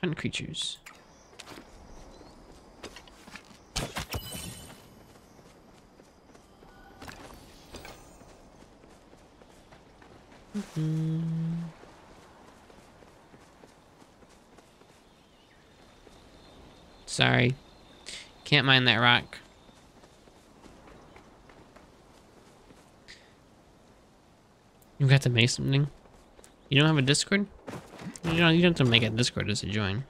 Hunt creatures. Sorry. Can't mine that rock. You got to make something? You don't have a Discord? You don't, you don't have to make a Discord just to join.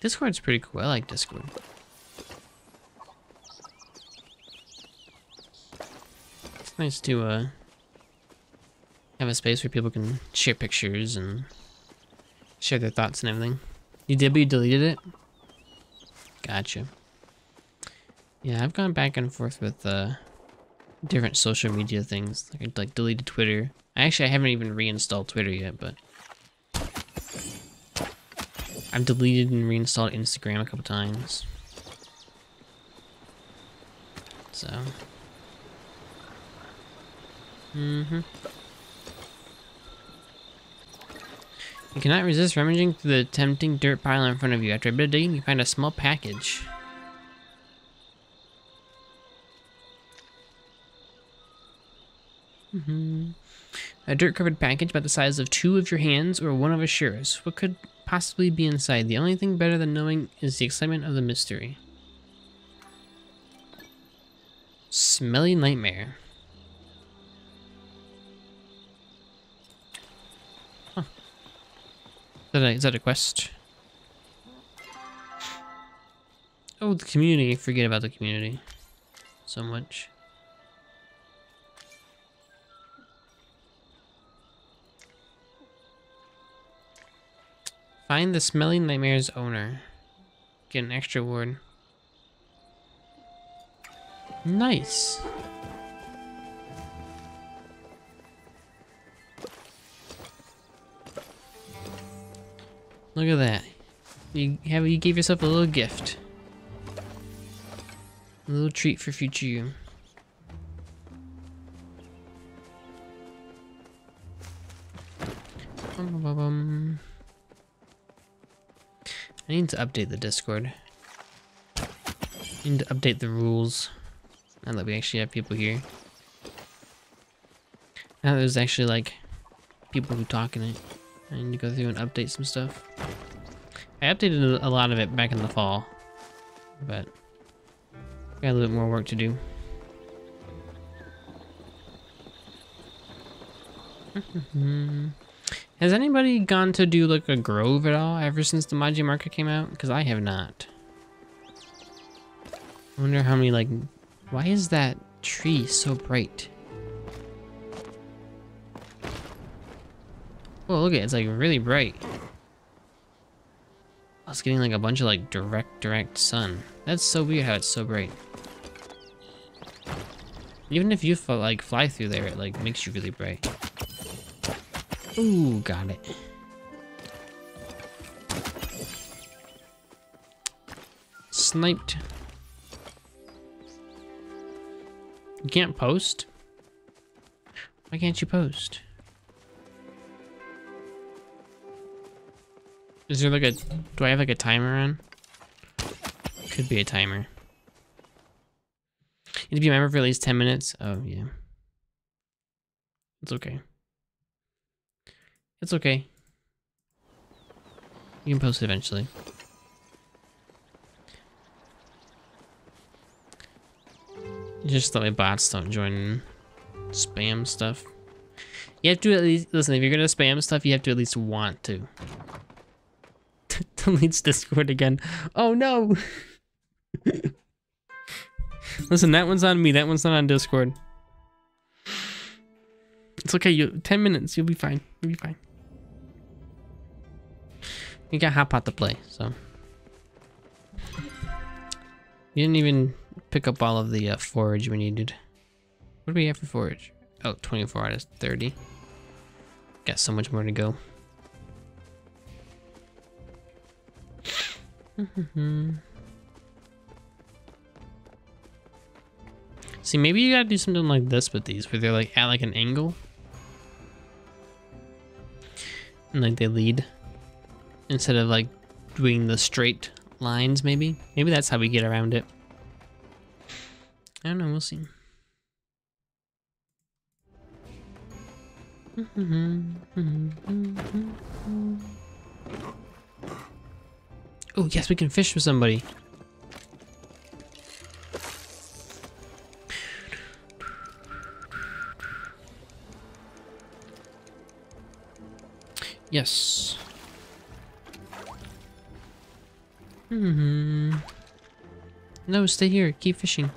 Discord's pretty cool. I like Discord. It's nice to, uh, have a space where people can share pictures and share their thoughts and everything. You did, but you deleted it? Gotcha. Yeah, I've gone back and forth with uh, different social media things. Like, like deleted Twitter. Actually, I haven't even reinstalled Twitter yet, but I've deleted and reinstalled Instagram a couple times. So. Mm-hmm. You cannot resist rummaging through the tempting dirt pile in front of you. After a bit of digging, you find a small package. Mm -hmm. A dirt-covered package about the size of two of your hands or one of Ashura's. What could possibly be inside? The only thing better than knowing is the excitement of the mystery. Smelly Nightmare. That a, is that a quest? Oh, the community. Forget about the community so much. Find the Smelly Nightmare's owner. Get an extra word. Nice. Look at that. You have you gave yourself a little gift. A little treat for future you. I need to update the Discord. I need to update the rules. Now that we actually have people here. Now there's actually like people who talk in it. I need to go through and update some stuff. I updated a lot of it back in the fall, but got a little bit more work to do. Has anybody gone to do like a grove at all ever since the Maji Market came out? Because I have not. I wonder how many like, why is that tree so bright? Oh, look at it. It's like really bright. Oh, I was getting like a bunch of like direct, direct sun. That's so weird how it's so bright. Even if you like fly through there, it like makes you really bright. Ooh, got it. Sniped. You can't post? Why can't you post? Is there like a... Do I have like a timer on? Could be a timer. Need to be a member for at least 10 minutes? Oh, yeah. It's okay. It's okay. You can post it eventually. Just that my bots don't join in. Spam stuff. You have to at least listen. If you're gonna spam stuff, you have to at least want to. Deletes Discord again. Oh no. listen, that one's on me. That one's not on Discord. It's okay. You ten minutes. You'll be fine. You'll be fine. You got Hot Pot to play, so. You didn't even pick up all of the uh, forage we needed. What do we have for forage? Oh, 24 out of 30. Got so much more to go. Mm-hmm. See, maybe you gotta do something like this with these, where they're like at like an angle. And like they lead. Instead of like doing the straight lines, maybe. Maybe that's how we get around it. I don't know, we'll see. Mm-hmm. Mm-hmm. Oh, yes, we can fish with somebody. Yes. Hmm. No, stay here. Keep fishing.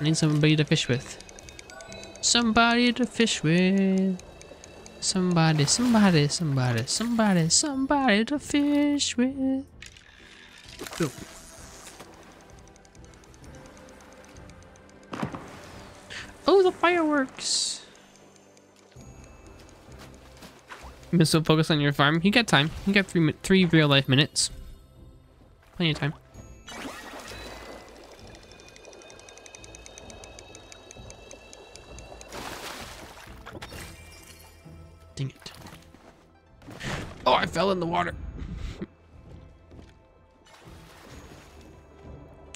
I need somebody to fish with. Somebody to fish with. Somebody, somebody, somebody, somebody, somebody to fish with. Go. Oh, the fireworks! So focused on your farm. You got time. You got three three real life minutes. Plenty of time. Oh, I fell in the water.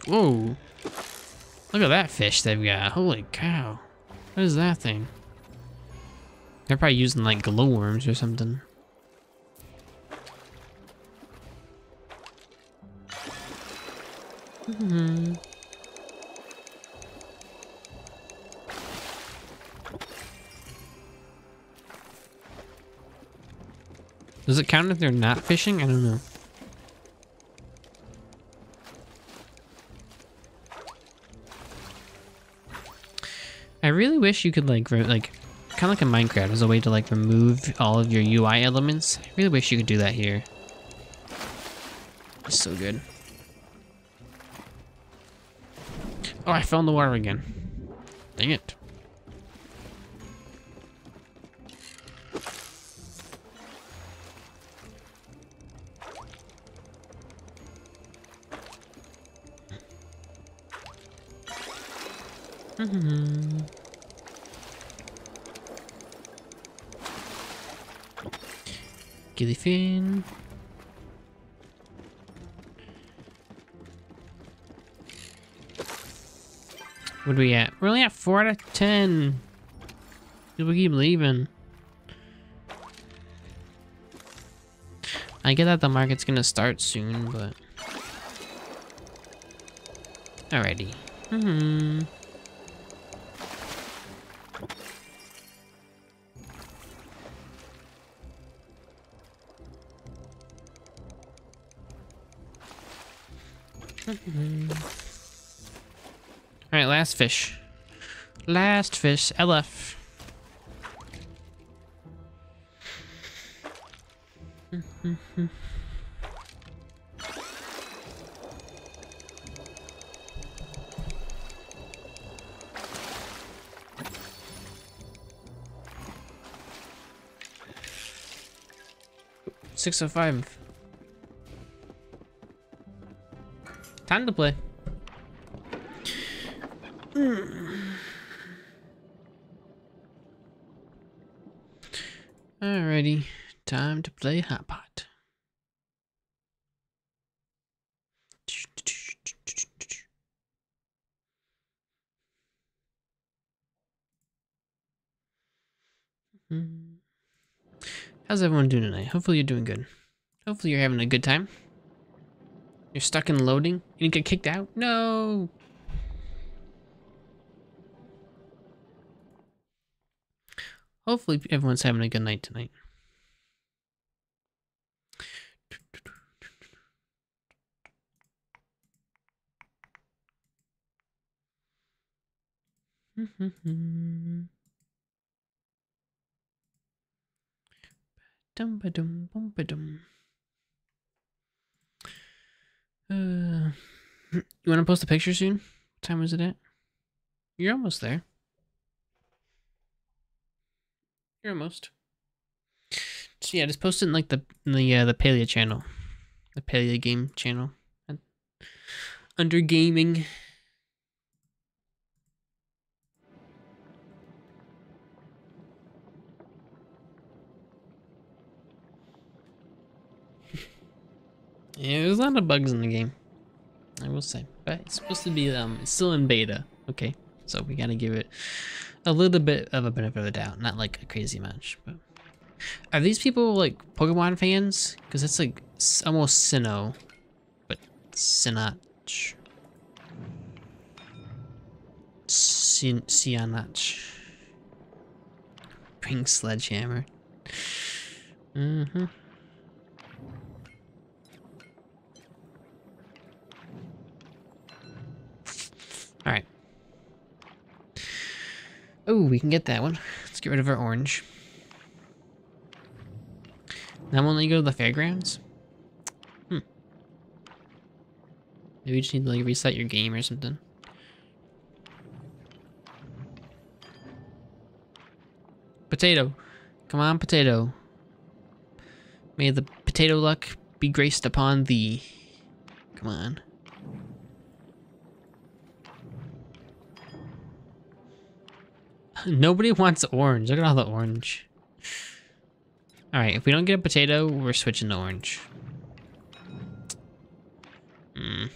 Whoa. Look at that fish they've got. Holy cow. What is that thing? They're probably using like glowworms or something. Hmm. Does it count if they're not fishing? I don't know. I really wish you could like like kind of like in Minecraft as a way to like remove all of your UI elements. I really wish you could do that here. It's so good. Oh, I fell in the water again. Dang it. Gillyfin. What are we at? We're only at 4 out of 10. People keep leaving. I get that the market's gonna start soon, but alrighty. Hmm. Last fish. Last fish, LF. Six oh five. Time to play. Time to play Hot Pot. How's everyone doing tonight? Hopefully you're doing good. Hopefully you're having a good time. You're stuck in loading? You didn't get kicked out? No! Hopefully everyone's having a good night tonight. Dum ba dum bum ba dum. Uh, you want to post a picture soon? What time is it at? You're almost there. You're almost. So yeah, just post it in like the in the uh, the Palia channel, the Palia game channel, under gaming. Yeah, there's a lot of bugs in the game. I will say, but it's supposed to be um, it's still in beta. Okay, so we gotta give it a little bit of a benefit of the doubt, not like a crazy much. But are these people like Pokemon fans? Because it's like almost Sinnoh, but Sinach. Sin Sianach. Bring sledgehammer. Mm-hmm. All right. Oh, we can get that one. Let's get rid of our orange. Now we'll you go to the fairgrounds. Hmm. Maybe you just need to like reset your game or something. Potato. Come on, potato. May the potato luck be graced upon thee. Come on. Nobody wants orange. Look at all the orange. Alright, if we don't get a potato, we're switching to orange. Hmm.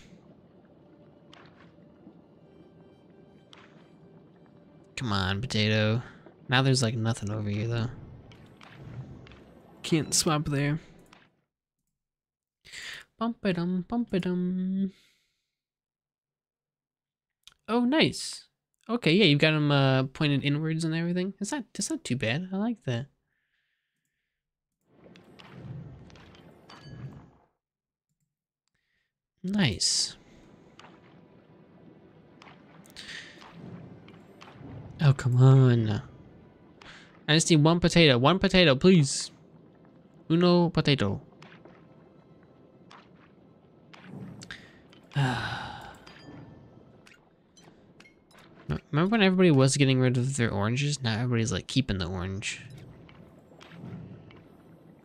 Come on, potato. Now there's like nothing over here though. Can't swap there. Bump it um, bump it um. Oh, nice. Okay, yeah, you've got them uh, pointed inwards and everything. It's not, it's not too bad. I like that. Nice. Oh, come on. I just need one potato. One potato, please. Uno potato. Remember when everybody was getting rid of their oranges? Now everybody's like keeping the orange.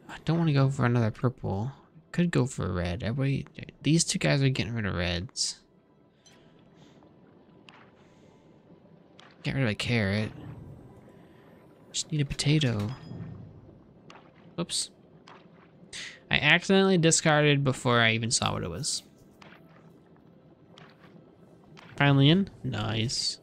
I don't want to go for another purple. Could go for a red. Everybody, these two guys are getting rid of reds. Get rid of a carrot. Just need a potato. Whoops. I accidentally discarded before I even saw what it was. Finally in? Nice.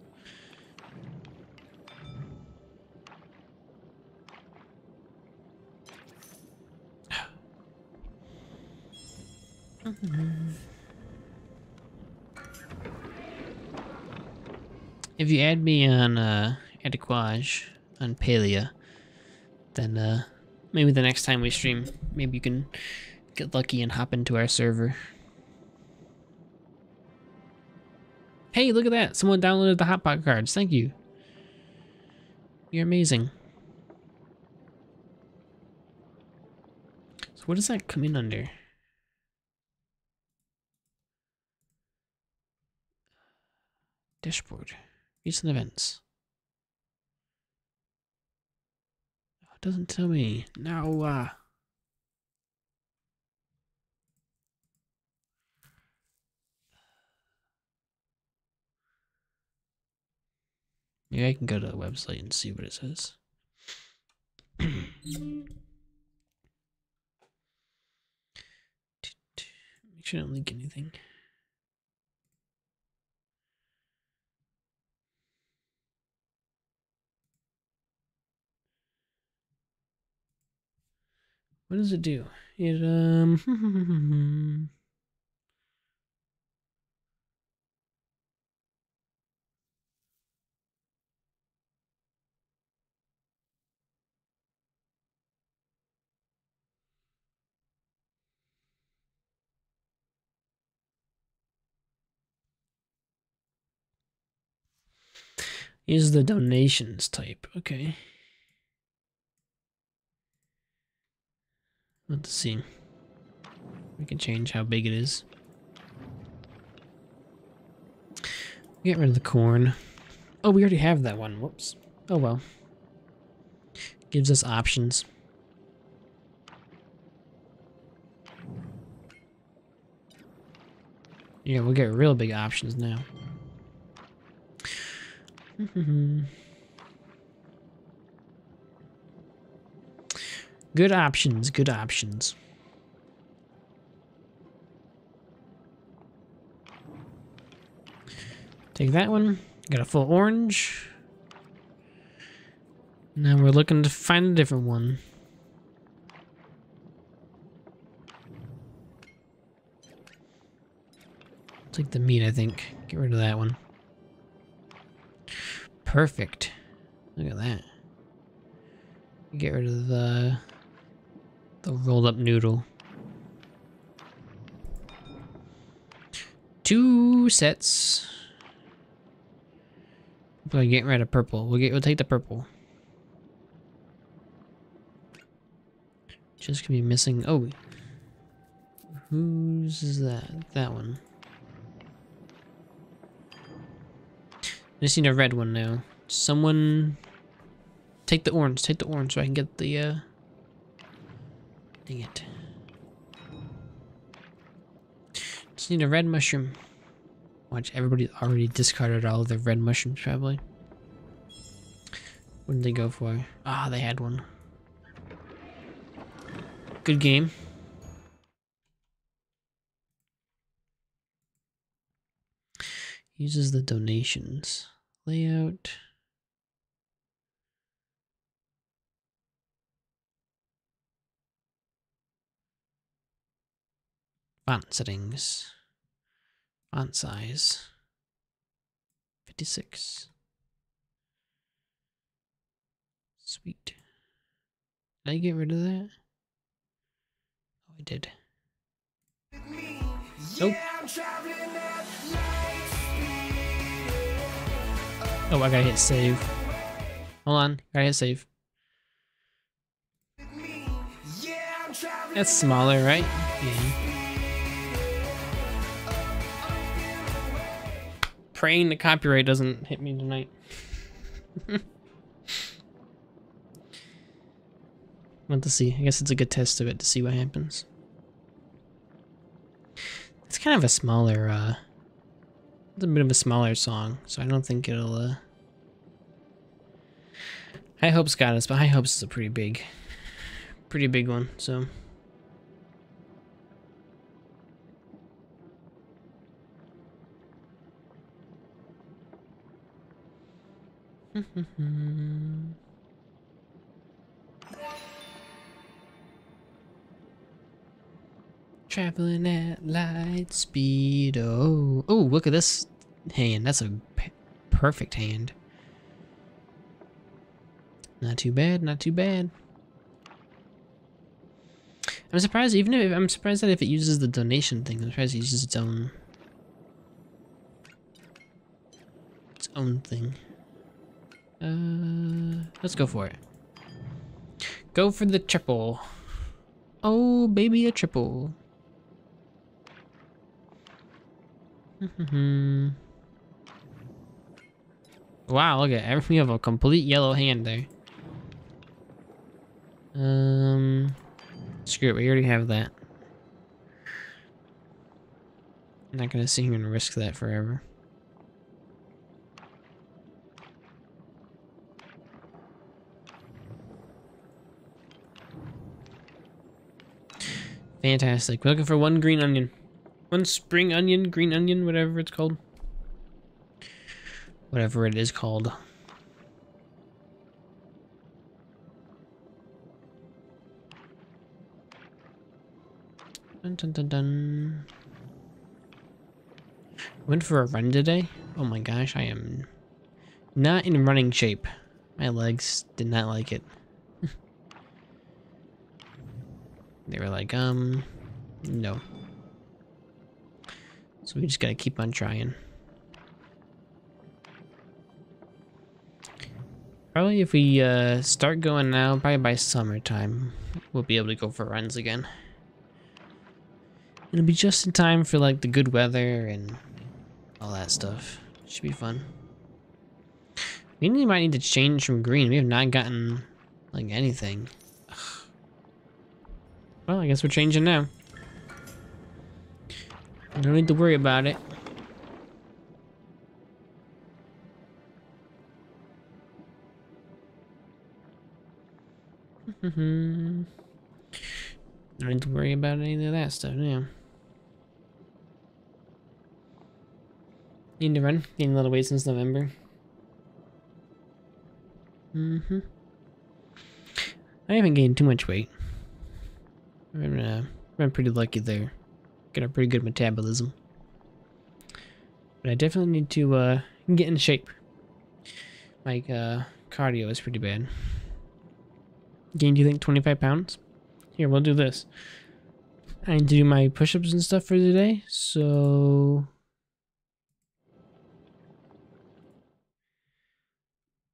If you add me on uh, Adequage on Palia, then uh, maybe the next time we stream, maybe you can get lucky and hop into our server. Hey, look at that! Someone downloaded the Hotpot cards. Thank you. You're amazing. So what does that come in under? Dashboard. Recent events. Oh, it doesn't tell me. No, uh... Maybe I can go to the website and see what it says. Make sure I don't link anything. What does it do? It um is the donations type. Okay. Let's see. We can change how big it is. Get rid of the corn. Oh, we already have that one. Whoops. Oh well. Gives us options. Yeah, we'll get real big options now. good options, good options. Take that one. Got a full orange. Now we're looking to find a different one. Take the meat, I think. Get rid of that one. Perfect. Look at that. Get rid of the the rolled up noodle. Two sets. We're getting rid of purple. We'll get we'll take the purple. Just gonna be missing oh whose is that? That one. I just need a red one now. Someone take the orange, take the orange so I can get the uh dang it. Just need a red mushroom. Watch everybody already discarded all of their red mushrooms probably. What did they go for? Ah, they had one. Good game. Uses the donations. Layout. Font settings. Font size. 56. Sweet. Did I get rid of that? Oh, I did. Nope. Oh, I gotta hit save. Hold on, gotta hit save. That's smaller, right? Yeah. Praying the copyright doesn't hit me tonight. Want to see. I guess it's a good test of it to see what happens. It's kind of a smaller, uh... It's a bit of a smaller song, so I don't think it'll, uh... High Hopes got us, but High Hopes is a pretty big, pretty big one, so... Mm-hmm. Traveling at light speed. Oh, oh! Look at this hand. That's a perfect hand. Not too bad. Not too bad. I'm surprised, even if I'm surprised that if it uses the donation thing, I'm surprised it uses its own its own thing. Uh, let's go for it. Go for the triple. Oh, baby, a triple. wow, look at everything. We have a complete yellow hand there. Um, screw it. We already have that. I'm not gonna sit here and risk that forever. Fantastic. We're looking for one green onion. One spring onion, green onion, whatever it's called. Whatever it is called. Dun dun dun dun. Went for a run today? Oh my gosh, I am not in running shape. My legs did not like it. They were like, um, no. So we just gotta keep on trying. Probably if we uh, start going now, probably by summertime, we'll be able to go for runs again. It'll be just in time for like the good weather and all that stuff. Should be fun. We might need to change from green. We have not gotten like anything. Well, I guess we're changing now. No need to worry about it. no need to worry about any of that stuff now. Need to run. Gained a little weight since November. Mm-hmm. I haven't gained too much weight. Been, uh, been pretty lucky there. Got a pretty good metabolism. But I definitely need to uh, get in shape. My uh, cardio is pretty bad. Gained, do you think, 25 pounds? Here, we'll do this. I need to do my push-ups and stuff for today, so...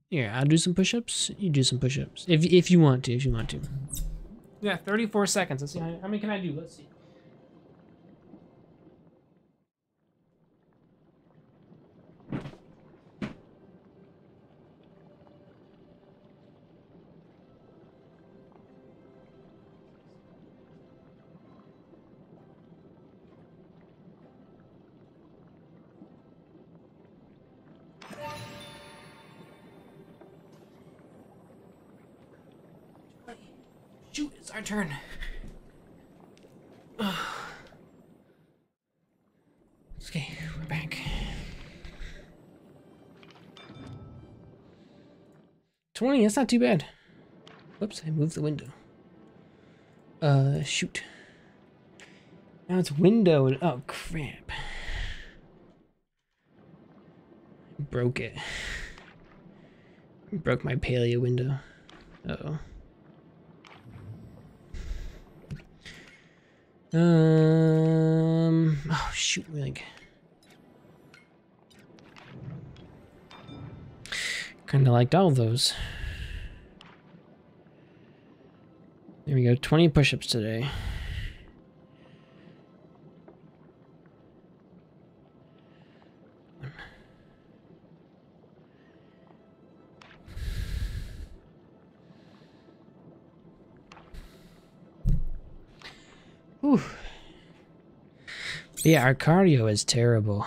Here, I'll do some push-ups. You do some push-ups. If, if you want to, if you want to. Yeah, 34 seconds. Let's see. How, many can I do? Let's see. Turn. okay, we're back. Twenty, that's not too bad. Whoops, I moved the window. Uh, shoot. Now it's windowed. Oh, crap. Broke it. Broke my Palia window. Uh oh. Um. Oh shoot! Like, kind of liked all those. There we go. Twenty push-ups today. Yeah, our cardio is terrible.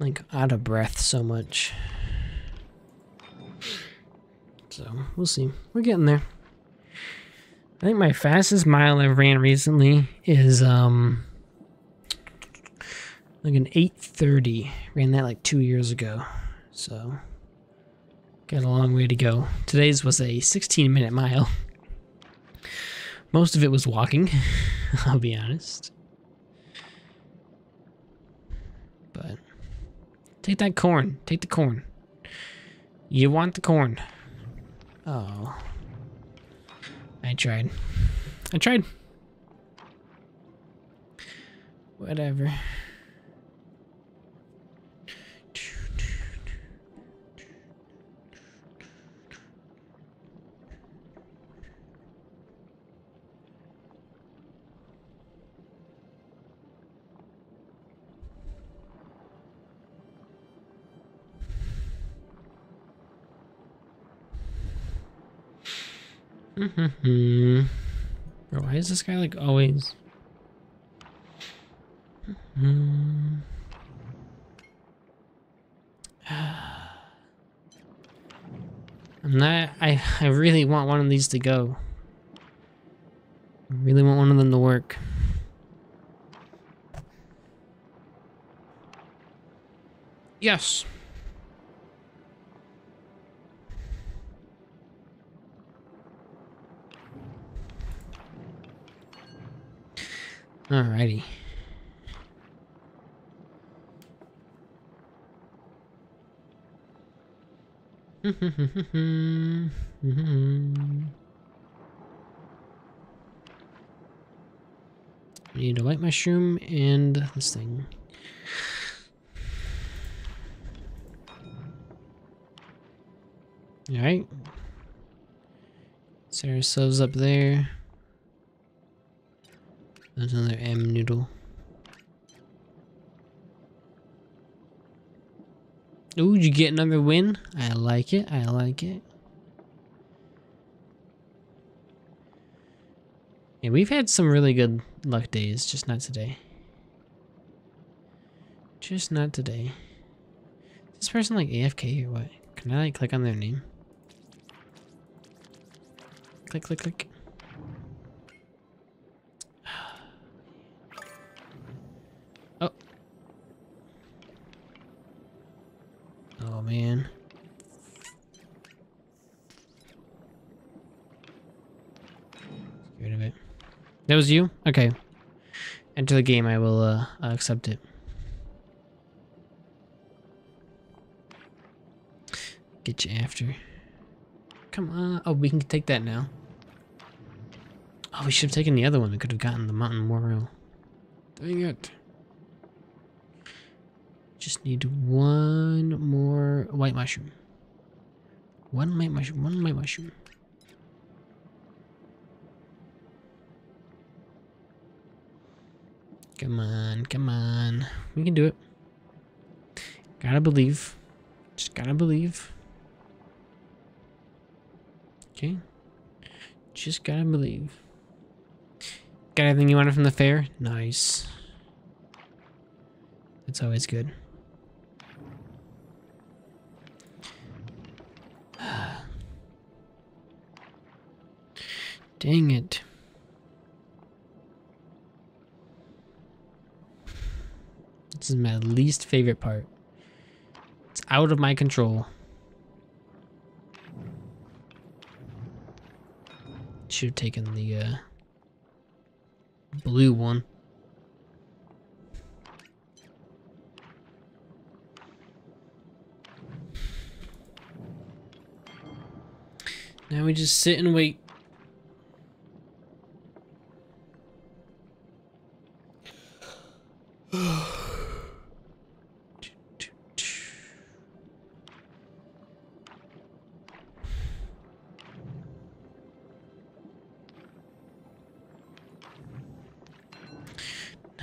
Like out of breath so much. So we'll see. We're getting there. I think my fastest mile I've ran recently is um like an 8:30. Ran that like two years ago. So got a long way to go. Today's was a 16 minute mile. Most of it was walking, I'll be honest. But take that corn. Take the corn. You want the corn. Oh. I tried. I tried. Whatever. Bro, why is this guy like always? Hmm. I'm not. I I really want one of these to go. I really want one of them to work. Yes. Alrighty. I need a white mushroom and this thing. Alright. Set ourselves up there. There's another M noodle. Ooh, you get another win? I like it, I like it. Yeah, we've had some really good luck days, just not today. Just not today. Is this person like AFK or what? Can I like click on their name? Click, click, click. That was you? Okay. Enter the game, I will uh, uh, accept it. Get you after. Come on. Oh, we can take that now. Oh, we should have taken the other one. We could have gotten the mountain memorial. Dang it. Just need one more white mushroom. One white mushroom. One white mushroom. Come on, come on. We can do it. Gotta believe. Just gotta believe. Okay. Just gotta believe. Got everything you wanted from the fair? Nice. That's always good. Dang it. This is my least favorite part. It's out of my control. Should have taken the uh, blue one. Now we just sit and wait.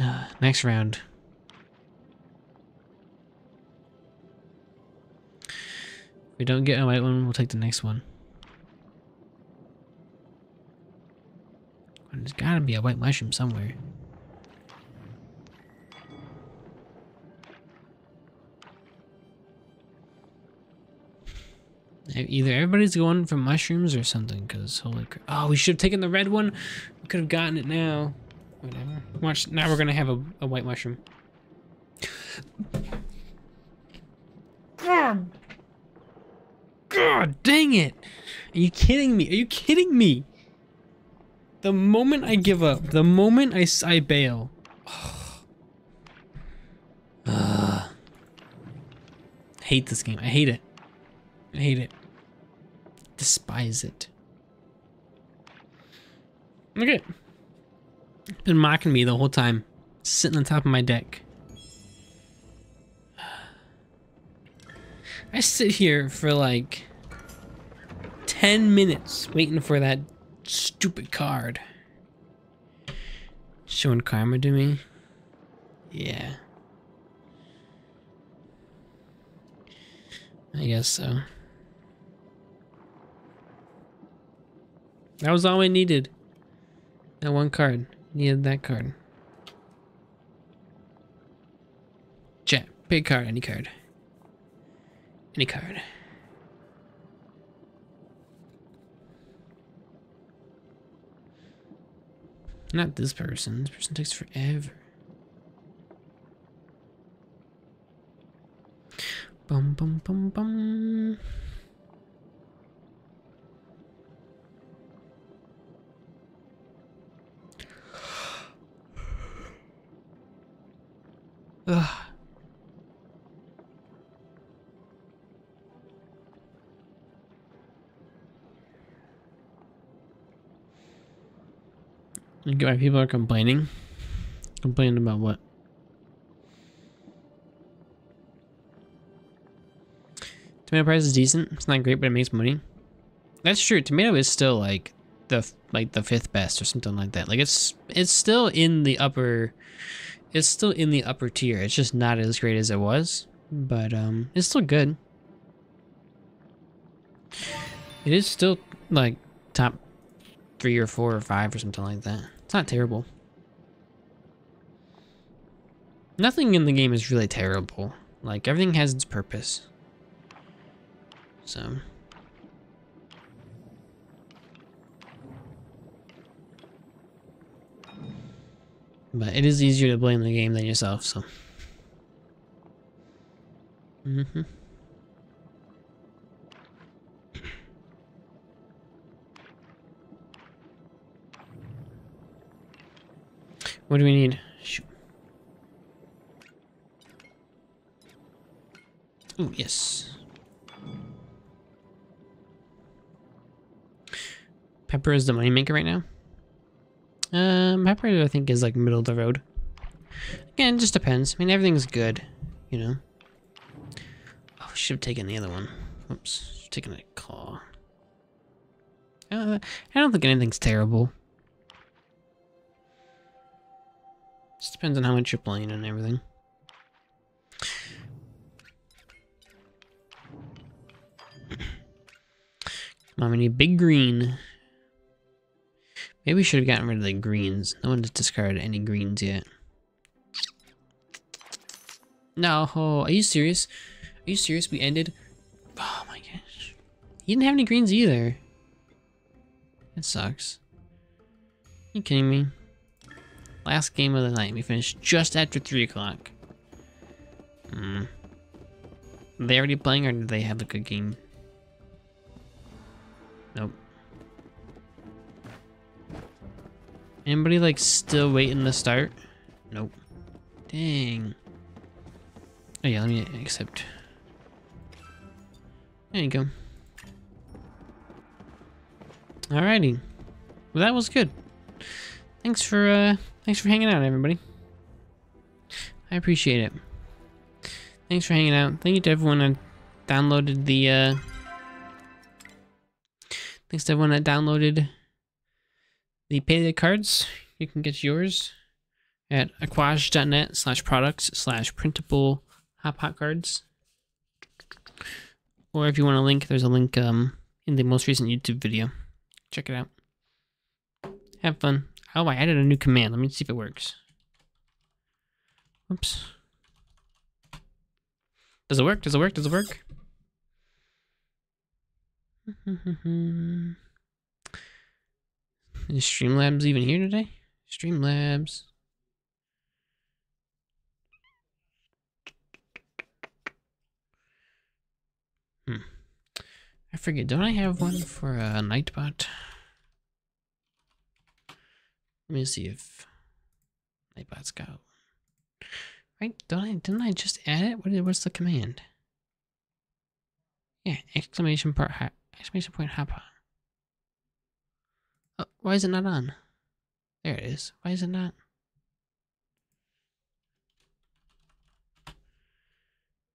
Uh, next round. If we don't get a white one, we'll take the next one. There's gotta be a white mushroom somewhere. Either everybody's going for mushrooms or something, because holy crap. Oh, we should have taken the red one. We could have gotten it now. Whatever. Watch, now we're gonna have a, a white mushroom. God! God dang it! Are you kidding me? Are you kidding me? The moment I give up, the moment I, I bail. Ugh. hate this game. I hate it. I hate it. Despise it. It. Been mocking me the whole time. Sitting on top of my deck. I sit here for like 10 minutes waiting for that stupid card. Showing karma to me? Yeah. I guess so. That was all I needed. That one card. Needed that card. Chat. Big card, any card. Any card. Not this person. This person takes forever. Bum bum bum bum. Ugh. People are complaining? Complaining about what? Tomato price is decent. It's not great, but it makes money. That's true. Tomato is still like the like the fifth best or something like that. Like it's it's still in the upper it's still in the upper tier. It's just not as great as it was, but um it's still good. It is still like top 3 or 4 or 5 or something like that. It's not terrible. Nothing in the game is really terrible. Like everything has its purpose. So But it is easier to blame the game than yourself, so. Mm-hmm. What do we need? Shoot. Ooh, yes. Pepper is the moneymaker right now. Um, Pepper I think is like middle of the road. Again, it just depends. I mean, everything's good, you know. Oh, should have taken the other one. Oops, taking a claw. Uh, I don't think anything's terrible. Just depends on how much you're playing and everything. Come on, we need big green. Maybe we should have gotten rid of the greens. No one's discarded any greens yet. No, are you serious? Are you serious? We ended. Oh my gosh. He didn't have any greens either. That sucks. you kidding me? Last game of the night. We finished just after 3 o'clock. Hmm. Are they already playing or did they have a good game? Anybody like still waiting to start? Nope. Dang. Oh yeah, let me accept. There you go. Alrighty. Well, that was good. Thanks for uh, thanks for hanging out, everybody. I appreciate it. Thanks for hanging out. Thank you to everyone that downloaded the. Uh, thanks to everyone that downloaded the payday cards. You can get yours at aqajj.net slash products slash printable hot pot cards. Or if you want a link, there's a link um in the most recent YouTube video. Check it out. Have fun. Oh, I added a new command. Let me see if it works. Oops. Does it work? Does it work? Does it work? Is Streamlabs even here today? Streamlabs. Hmm. I forget. Don't I have one for a uh, Nightbot? Let me see if Nightbot's got. Right? Don't I? Didn't I just add it? What? What's the command? Yeah! Exclamation part. Exclamation point. Hapa. Oh, why is it not on? There it is. Why is it not?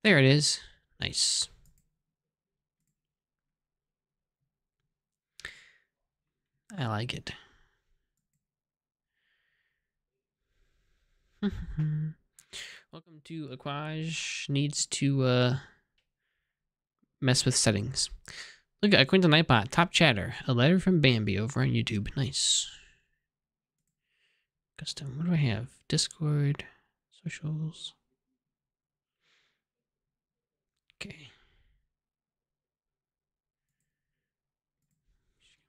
There it is. Nice. I like it. Welcome to Aqajj needs to uh mess with settings. Look at Quinton Nightbot, top chatter. A letter from Bambi over on YouTube. Nice. Custom. What do I have? Discord, socials. Okay.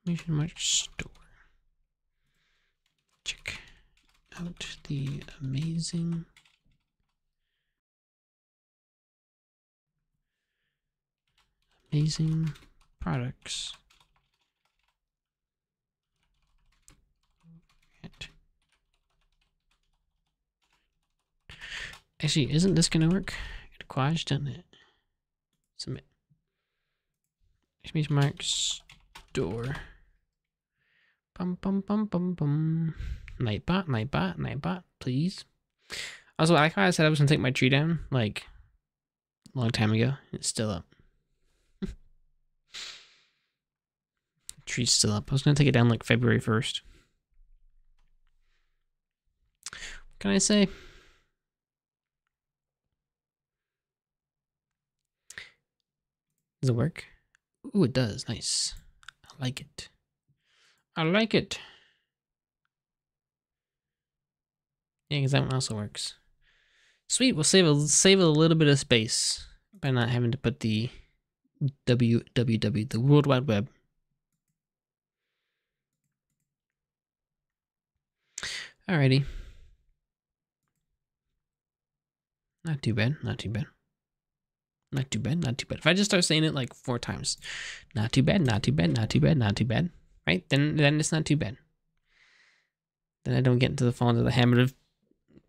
Exclamation store. Check out the amazing amazing products Actually, isn't this gonna work? Quash, doesn't it? Submit. Exclamation mark store. Bum bum bum bum bum. Nightbot, Nightbot, Nightbot, please. Also, I kind of said I was gonna take my tree down like a long time ago. It's still up. Tree's still up. I was gonna take it down like February first. What can I say? Does it work? Ooh, it does. Nice. I like it. I like it. Yeah, because that one also works. Sweet. We'll save a save a little bit of space by not having to put the www the World Wide Web. Alrighty. Not too bad. Not too bad. Not too bad. Not too bad. If I just start saying it like four times, not too bad. Not too bad. Not too bad. Not too bad. Right? Then then it's not too bad. Then I don't get into the fall into the habit of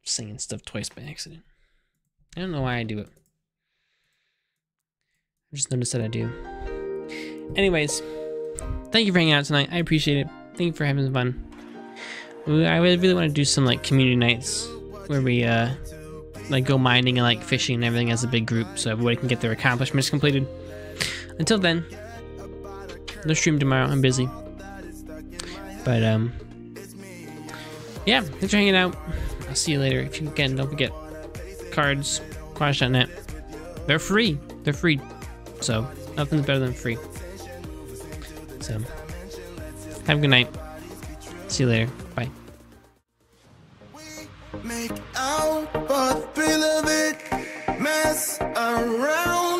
singing stuff twice by accident. I don't know why I do it. I just noticed that I do. Anyways, thank you for hanging out tonight. I appreciate it. Thank you for having fun. I really really want to do some like community nights where we uh like go mining and like fishing and everything as a big group so everybody can get their accomplishments completed. Until then, no stream tomorrow. I'm busy. But um yeah, thanks for hanging out. I'll see you later. If you can, don't forget cards, aqajj.net. They're free. They're free. So nothing's better than free. So have a good night. See you later. Bye. Make out it. Mess around